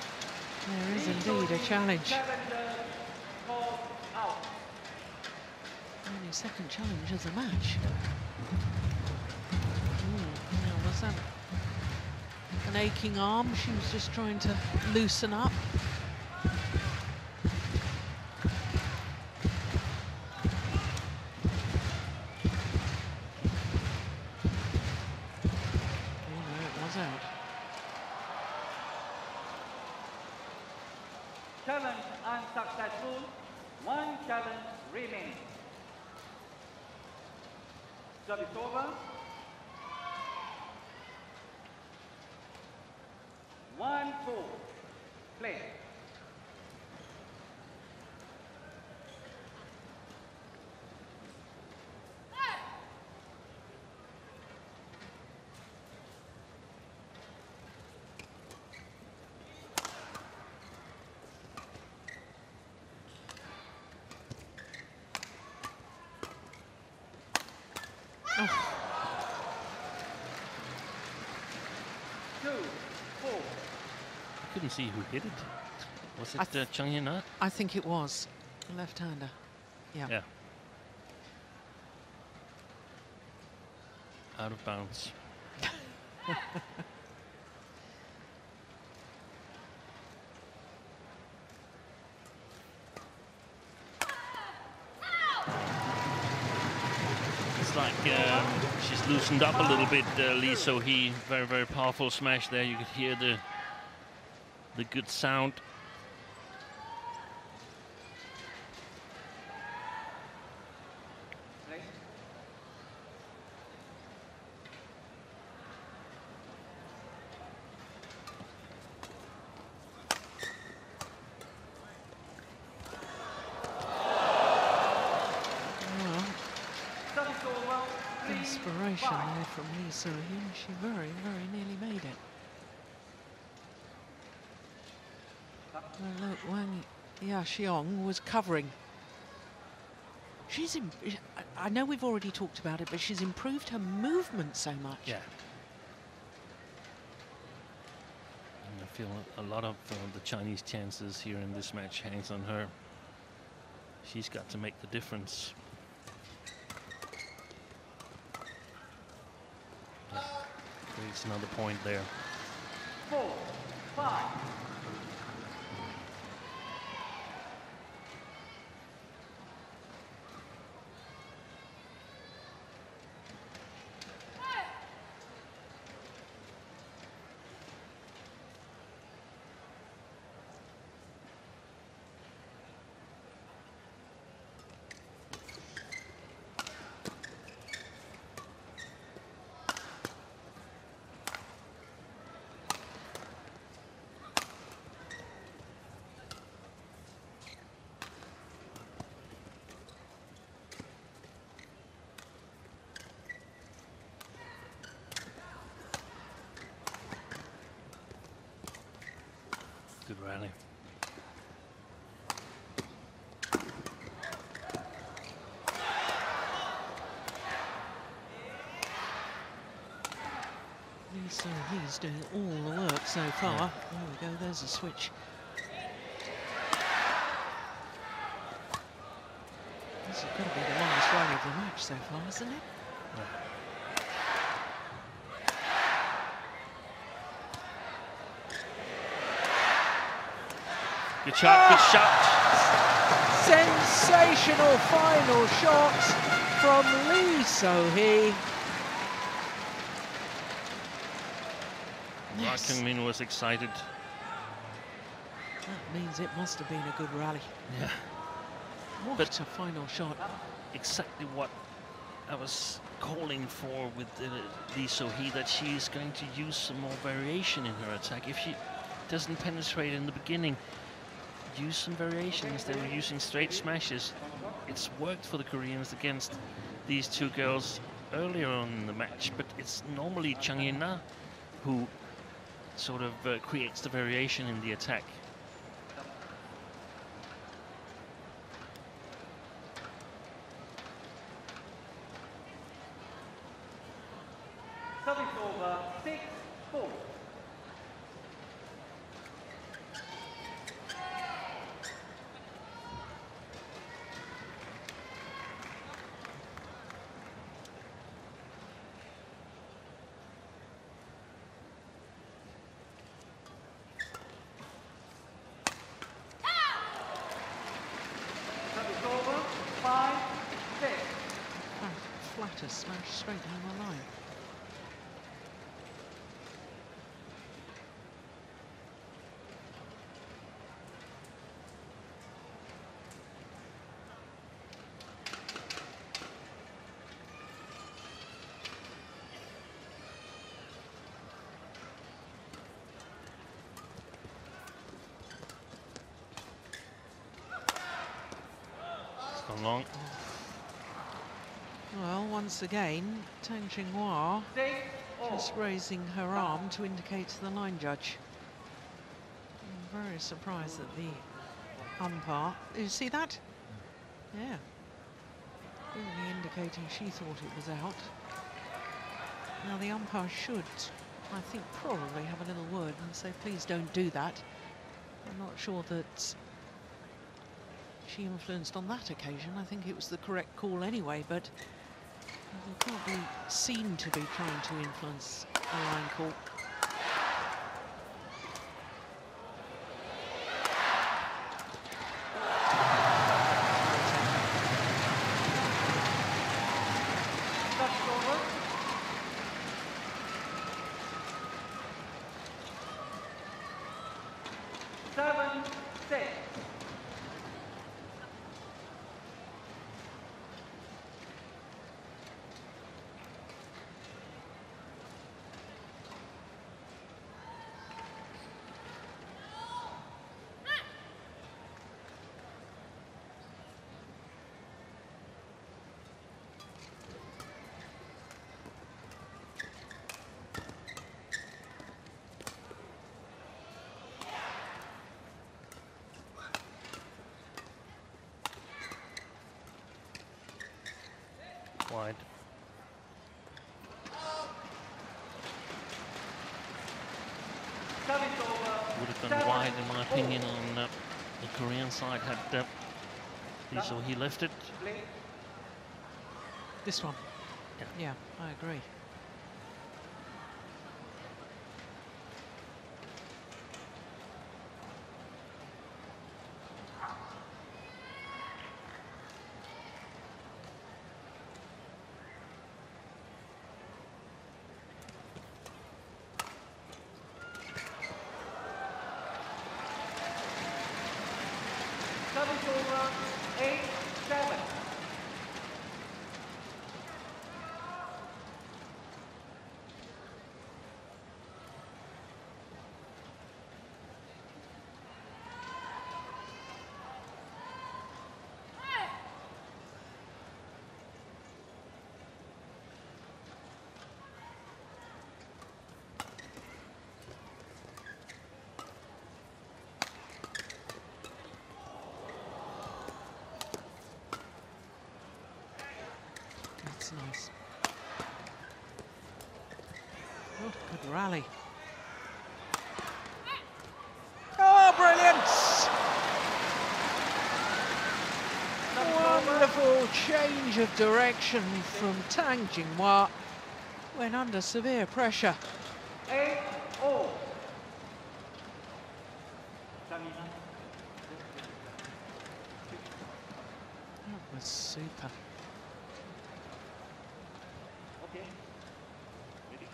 There is indeed a challenge. Challenger called out. Only second challenge of the match. Ooh, now was that an aching arm? She was just trying to loosen up. Oh no, it was out. Challenge unsuccessful. One challenge remains. Service over. One, four. Play. Two, four. I couldn't see who hit it. Was I it uh, Chung Yin I think it was left-hander. Yeah. Yeah. Out of bounds. It's like um, she's loosened up a little bit, uh, Lee. So he very very powerful smash there. You could hear the the good sound. Play. Well, Service over. Desperation there from Lee So-hee. She very, very nearly made it. Well, look, Huang Yaqiong was covering. She's. Im- I- I know we've already talked about it, but she's improved her movement so much. Yeah. And I feel a lot of uh, the Chinese chances here in this match hangs on her. She's got to make the difference. Yeah, Creates another point there. four, five. Good rally. Lee So-hee's doing all the work so far. There we go. There's a switch. This has got to be the longest rally of the match so far, isn't it? Good shot, good shot. Sensational final shot from Lee So-hee. Park Yes, Kyung-min was excited. that means it must have been a good rally. Yeah. What But- a final shot. exactly what I was calling for with uh, Lee So-hee, that she is going to use some more variation in her attack. If she doesn't penetrate in the beginning, use some variations. They were using straight smashes. It's worked for the Koreans against these two girls earlier on in the match, but it's normally Chang Ye-na who sort of uh, creates the variation in the attack. Service over, six, four. Service over, five, six. Ah, flatter smash straight down the line. It's Well, once again, Tang Jinhua Six, just raising her arm to indicate to the line judge. I'm very surprised that the umpire. You see that? Yeah. Clearly indicating she thought it was out. Now the umpire should, I think, probably have a little word and say, please don't do that. I'm not sure that she influenced on that occasion. I think it was the correct call anyway, but they probably seem to be trying to influence a line call. Wide. Would have gone wide, in my opinion, on uh, the Korean side had uh, he- so he left it. This one. Yeah. Yeah, I agree. Service over. Eight, seven. That's nice. Oh, good rally. Oh, brilliant! Wonderful change of direction from Tang Jinhua when under severe pressure. Eight, oh. Service. That was super. Okay. Ready?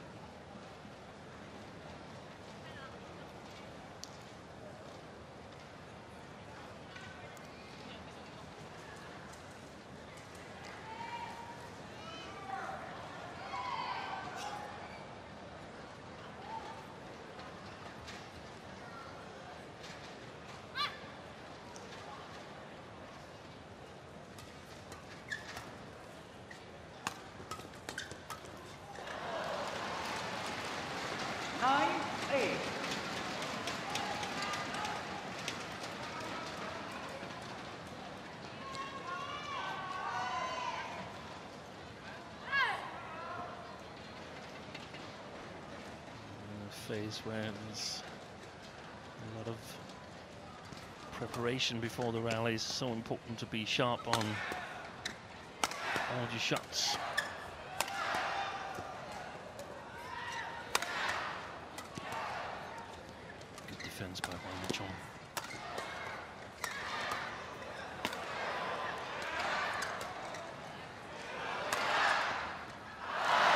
Nine, eight. Phase where there's a lot of preparation before the rally is so important to be sharp on all your shots. Good defense by Wang Chong.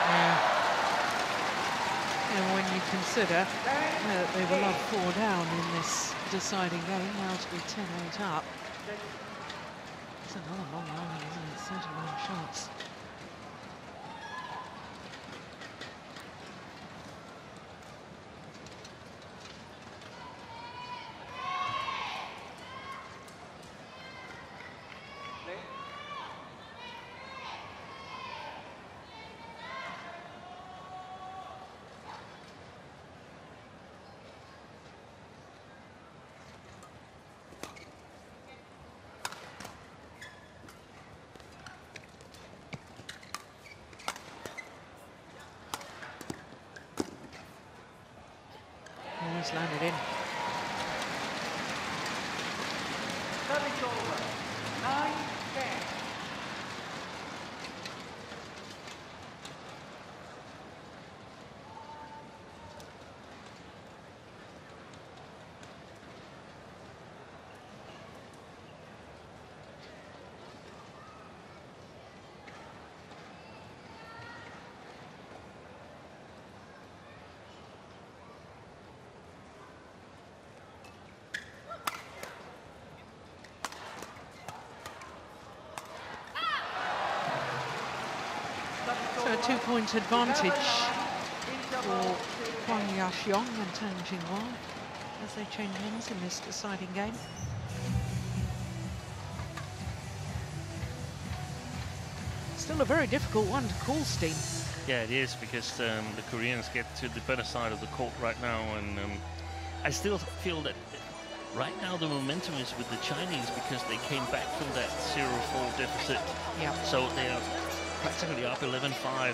Yeah. And when you consider that they were up four down in this deciding game, now to be 10-8 up. It's another long rally, isn't it? 31 shots. Landed in. Two-point advantage for Huang Yaqiong and Tang Jinhua as they change ends in this deciding game. Still a very difficult one to call, Steen. Yeah, it is because um, the Koreans get to the better side of the court right now, and um, I still feel that right now the momentum is with the Chinese because they came back from that 0-4 deficit, Yeah. so they are practically up 11-5.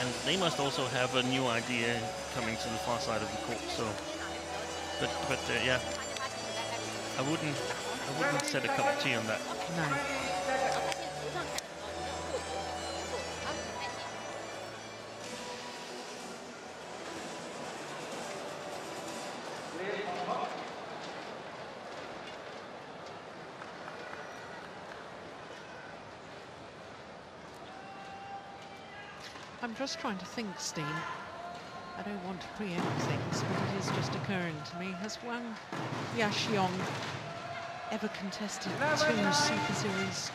And they must also have a new idea coming to the far side of the court. So, but but uh, yeah, I wouldn't I wouldn't set a cup of tea on that. No. Just trying to think, Steen. I don't want to preempt things, but it is just occurring to me. Has Huang Yaqiong ever contested two Super Series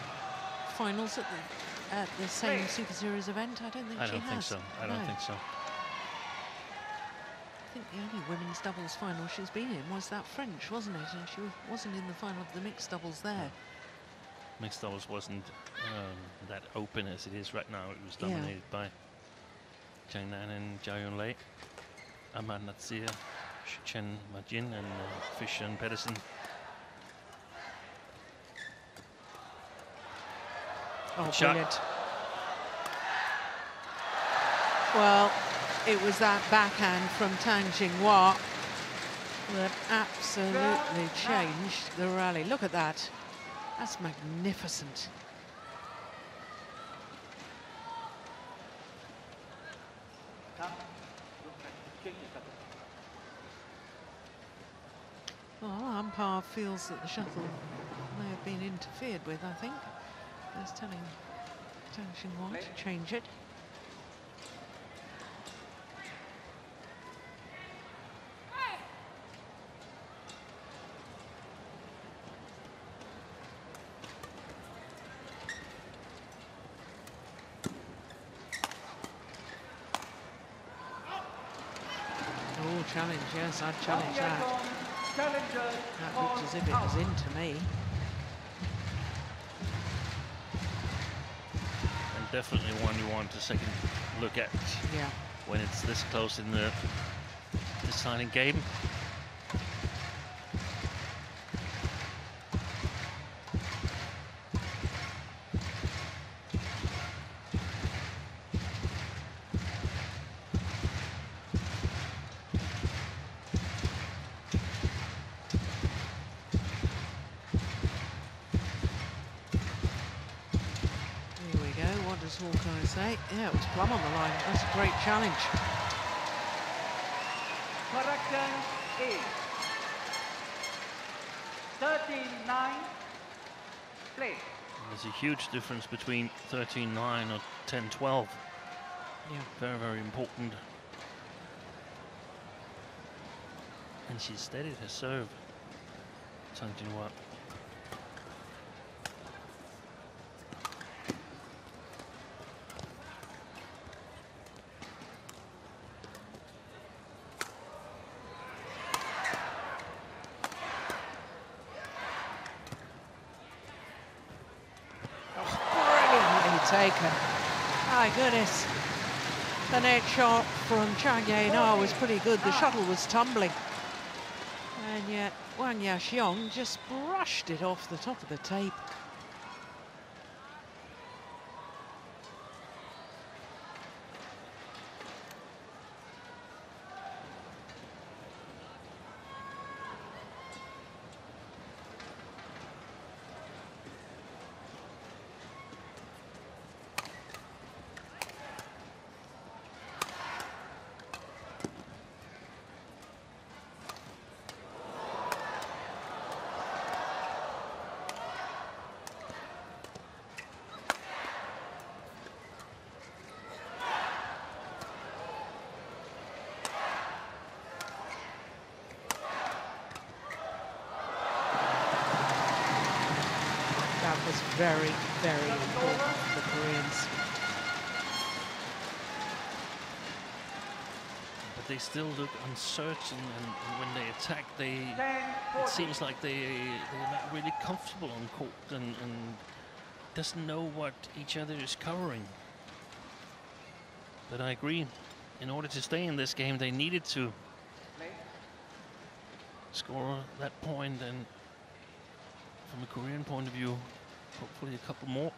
finals at the, at the same Super Series event? I don't think I she don't has. think so. I don't think so. I think the only women's doubles final she's been in was that French, wasn't it? And she wasn't in the final of the mixed doubles there. Mixed doubles wasn't um, that open as it is right now. It was Yeah. dominated by Zhang Nan and Zhao Yunlei, Ahmad Natsir, Chen Majin, and uh, Fisher and Pedersen. Oh, Shot. brilliant. Well, it was that backhand from Tang Jinhua that absolutely changed the rally. Look at that. That's magnificent. Well, umpire feels that the shuttle may have been interfered with, I think. He's telling Tang Jinhua to change it. Oh, challenge, yes, I'd challenge that. Challenger That looked as if it was into me. And definitely one you want to second look at Yeah. when it's this close in the deciding game. Here we go. What does Hawkeye say? Yeah, it was plumb on the line. That's a great challenge. Correction is 13-9. Play. There's a huge difference between 13-9 or 10-12. Yeah. Very, very important. And she steadied her serve. Tang Jinhua. Brilliantly taken. My goodness. The net shot from Chang Na was pretty good. The shuttle was tumbling. And yet Huang Yaqiong just brushed it off the top of the tape. That was very, very important for the Koreans. But they still look uncertain, and, when they attack, they it seems like they they're not really comfortable on court and, and doesn't know what each other is covering. But I agree. In order to stay in this game, they needed to score that point, and from a Korean point of view, hopefully a couple more.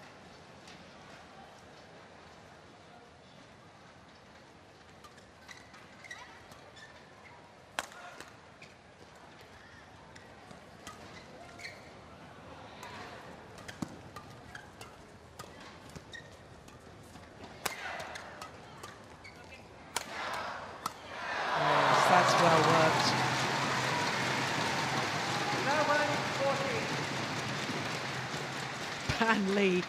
well worked. 11, 14. Pan Lee,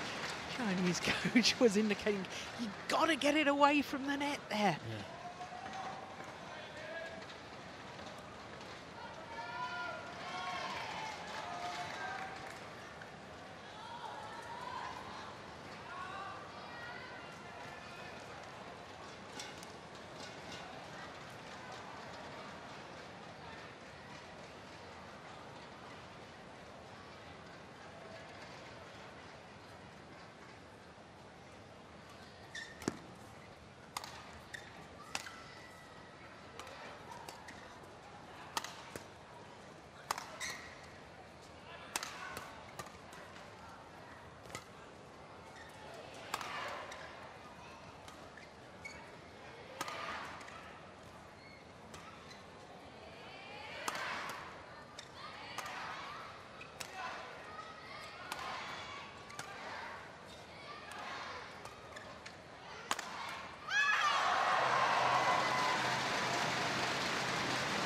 Chinese coach, was indicating you've got to get it away from the net there. Yeah.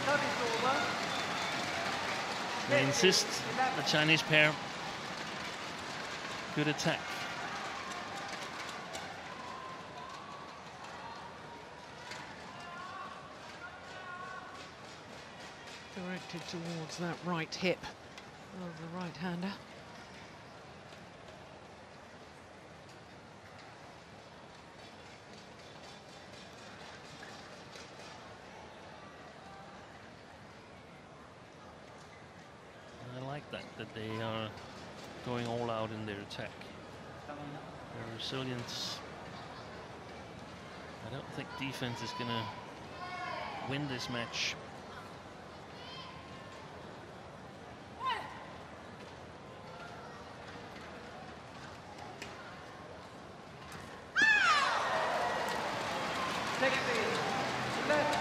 Service over. They insist, the Chinese pair. Good attack. Directed towards that right hip of the right-hander. I like that, that they are going all out in their attack. Their resilience. I don't think defense is going to win this match. Sixteen. Eleven.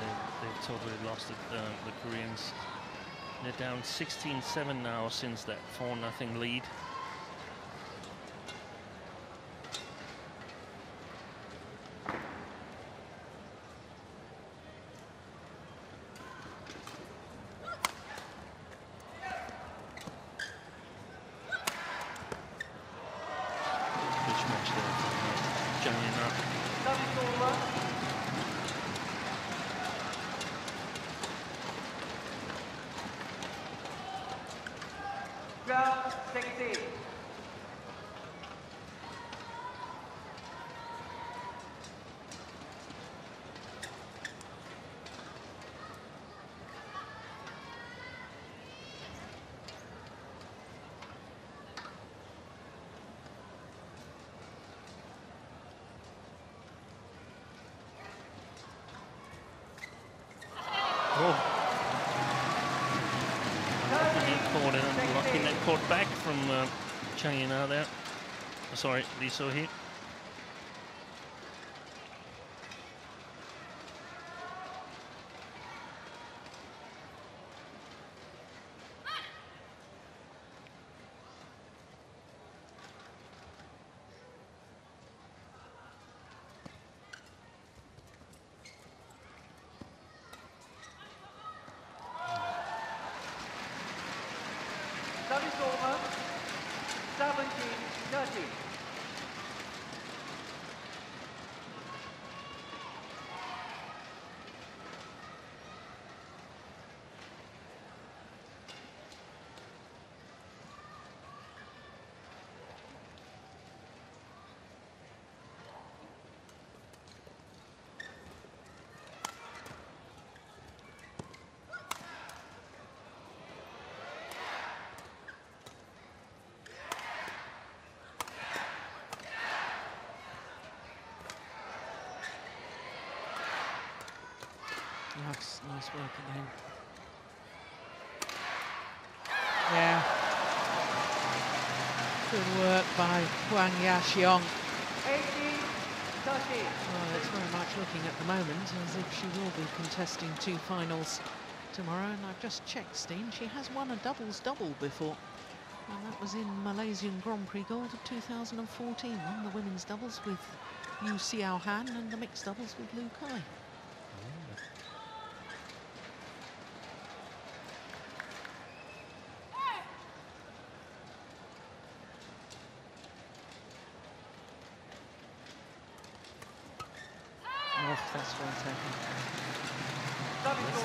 They've, they've totally lost it, uh, the Koreans. They're down 16-7 now since that 4-0 lead. Good match there from uh, Chang Ye-na. Service over. Ground sixteen. Oh. Lucky net caught in and lucky net caught back from uh, Yina there. Sorry, Lee So Hee. Service over. Seventeen. Thirty. Nice, nice work again. Yeah. Good work by Huang Yaqiong. Well, it's very much looking at the moment as if she will be contesting two finals tomorrow. And I've just checked, Steen, she has won a doubles double before. And that was in Malaysian Grand Prix Gold of 2014. Won the women's doubles with Yu Xiao Han and the mixed doubles with Lu Kai. Oh, that's well taken.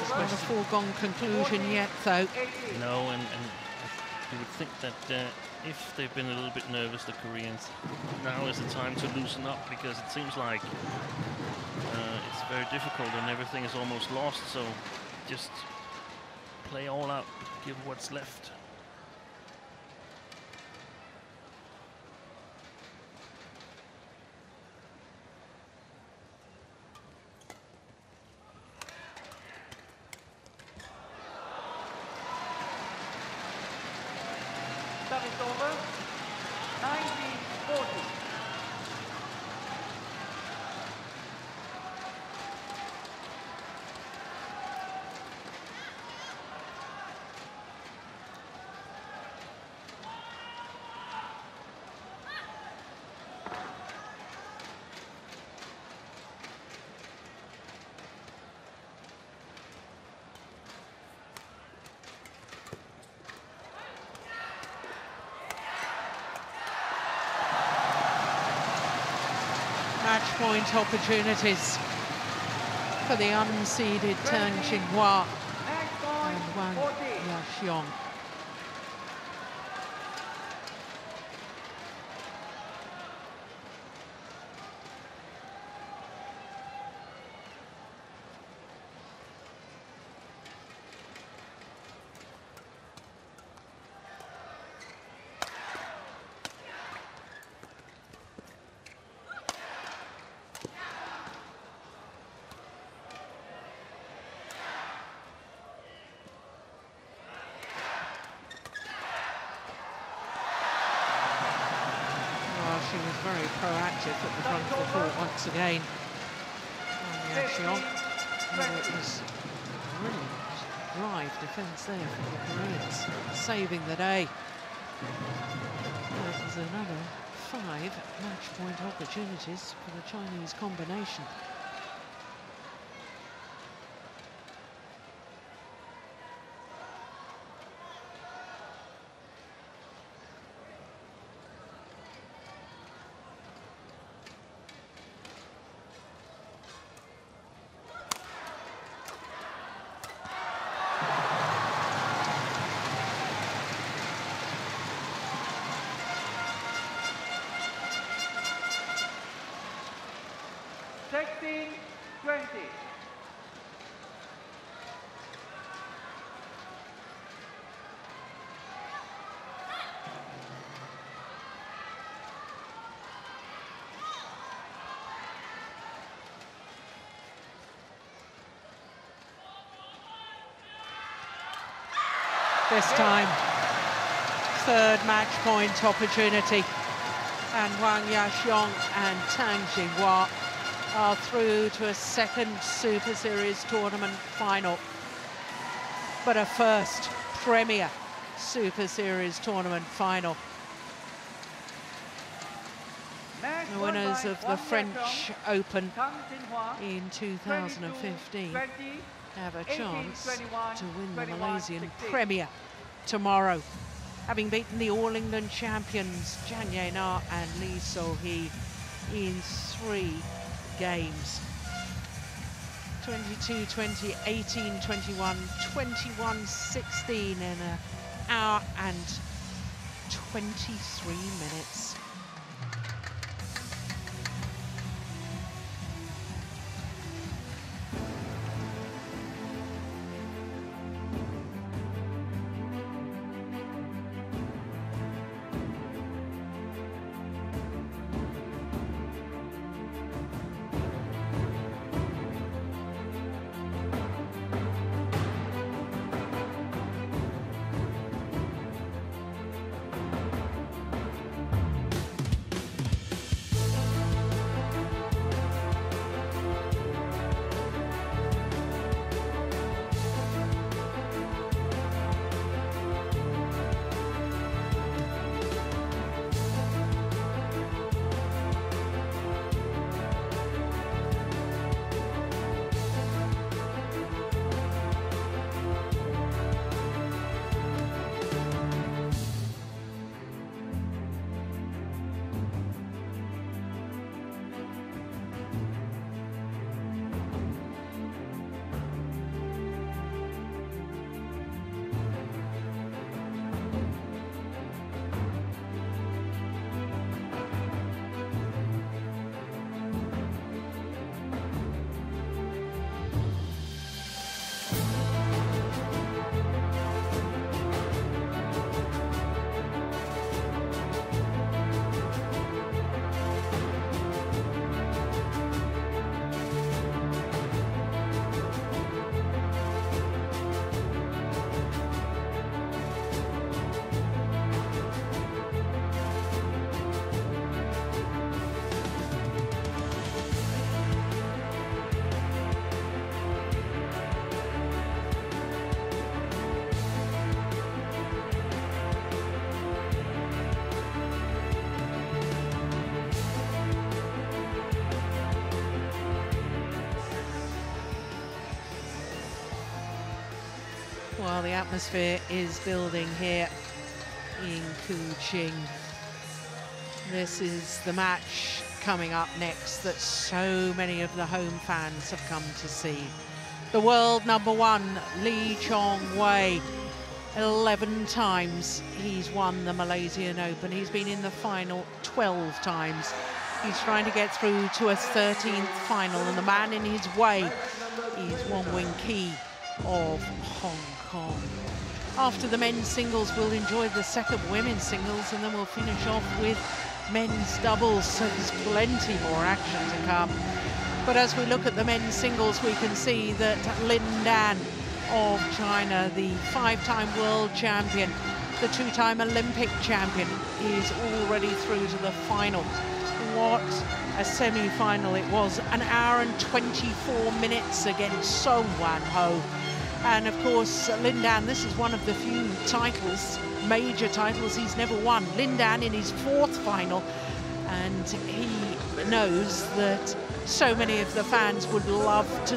It's not a foregone conclusion yet, though. No, and, and you would think that uh, if they've been a little bit nervous, the Koreans, now is the time to loosen up because it seems like uh, it's very difficult and everything is almost lost. So just play all out, give what's left. Service over. 1940. Point opportunities for the unseeded Jinhua Match and Wang 40. Yaqiong. Well, she was very proactive at the front of the court once again. And it was brilliant drive defence there from the Koreans, saving the day. That was another five match point opportunities for the Chinese combination. This time. Third match point opportunity. And Huang Yaqiong and Tang Jinhua are through to a second Super Series tournament final. But a first Premier Super Series tournament final. The winners of the French Open in 2015 20, have a 18, chance to win the Malaysian 16. Premier tomorrow. Having beaten the All England champions Chang Ye Na and Lee So-hee in three games. 22-20, 18-21, 21-16 in an hour and 23 minutes. Atmosphere is building here in Kuching. This is the match coming up next that so many of the home fans have come to see. The world number one, Lee Chong Wei. 11 times he's won the Malaysian Open. He's been in the final 12 times. He's trying to get through to a 13th final, and the man in his way is Wong Wing Ki of Hong. After the men's singles, we'll enjoy the second women's singles, and then we'll finish off with men's doubles. So there's plenty more action to come. But as we look at the men's singles, we can see that Lin Dan of China, the five-time world champion, the two-time Olympic champion, is already through to the final. What a semi-final it was, an hour and 24 minutes against Son Wan Ho. And of course, Lin Dan, this is one of the few titles, major titles he's never won. Lin Dan in his fourth final, and he knows that so many of the fans would love to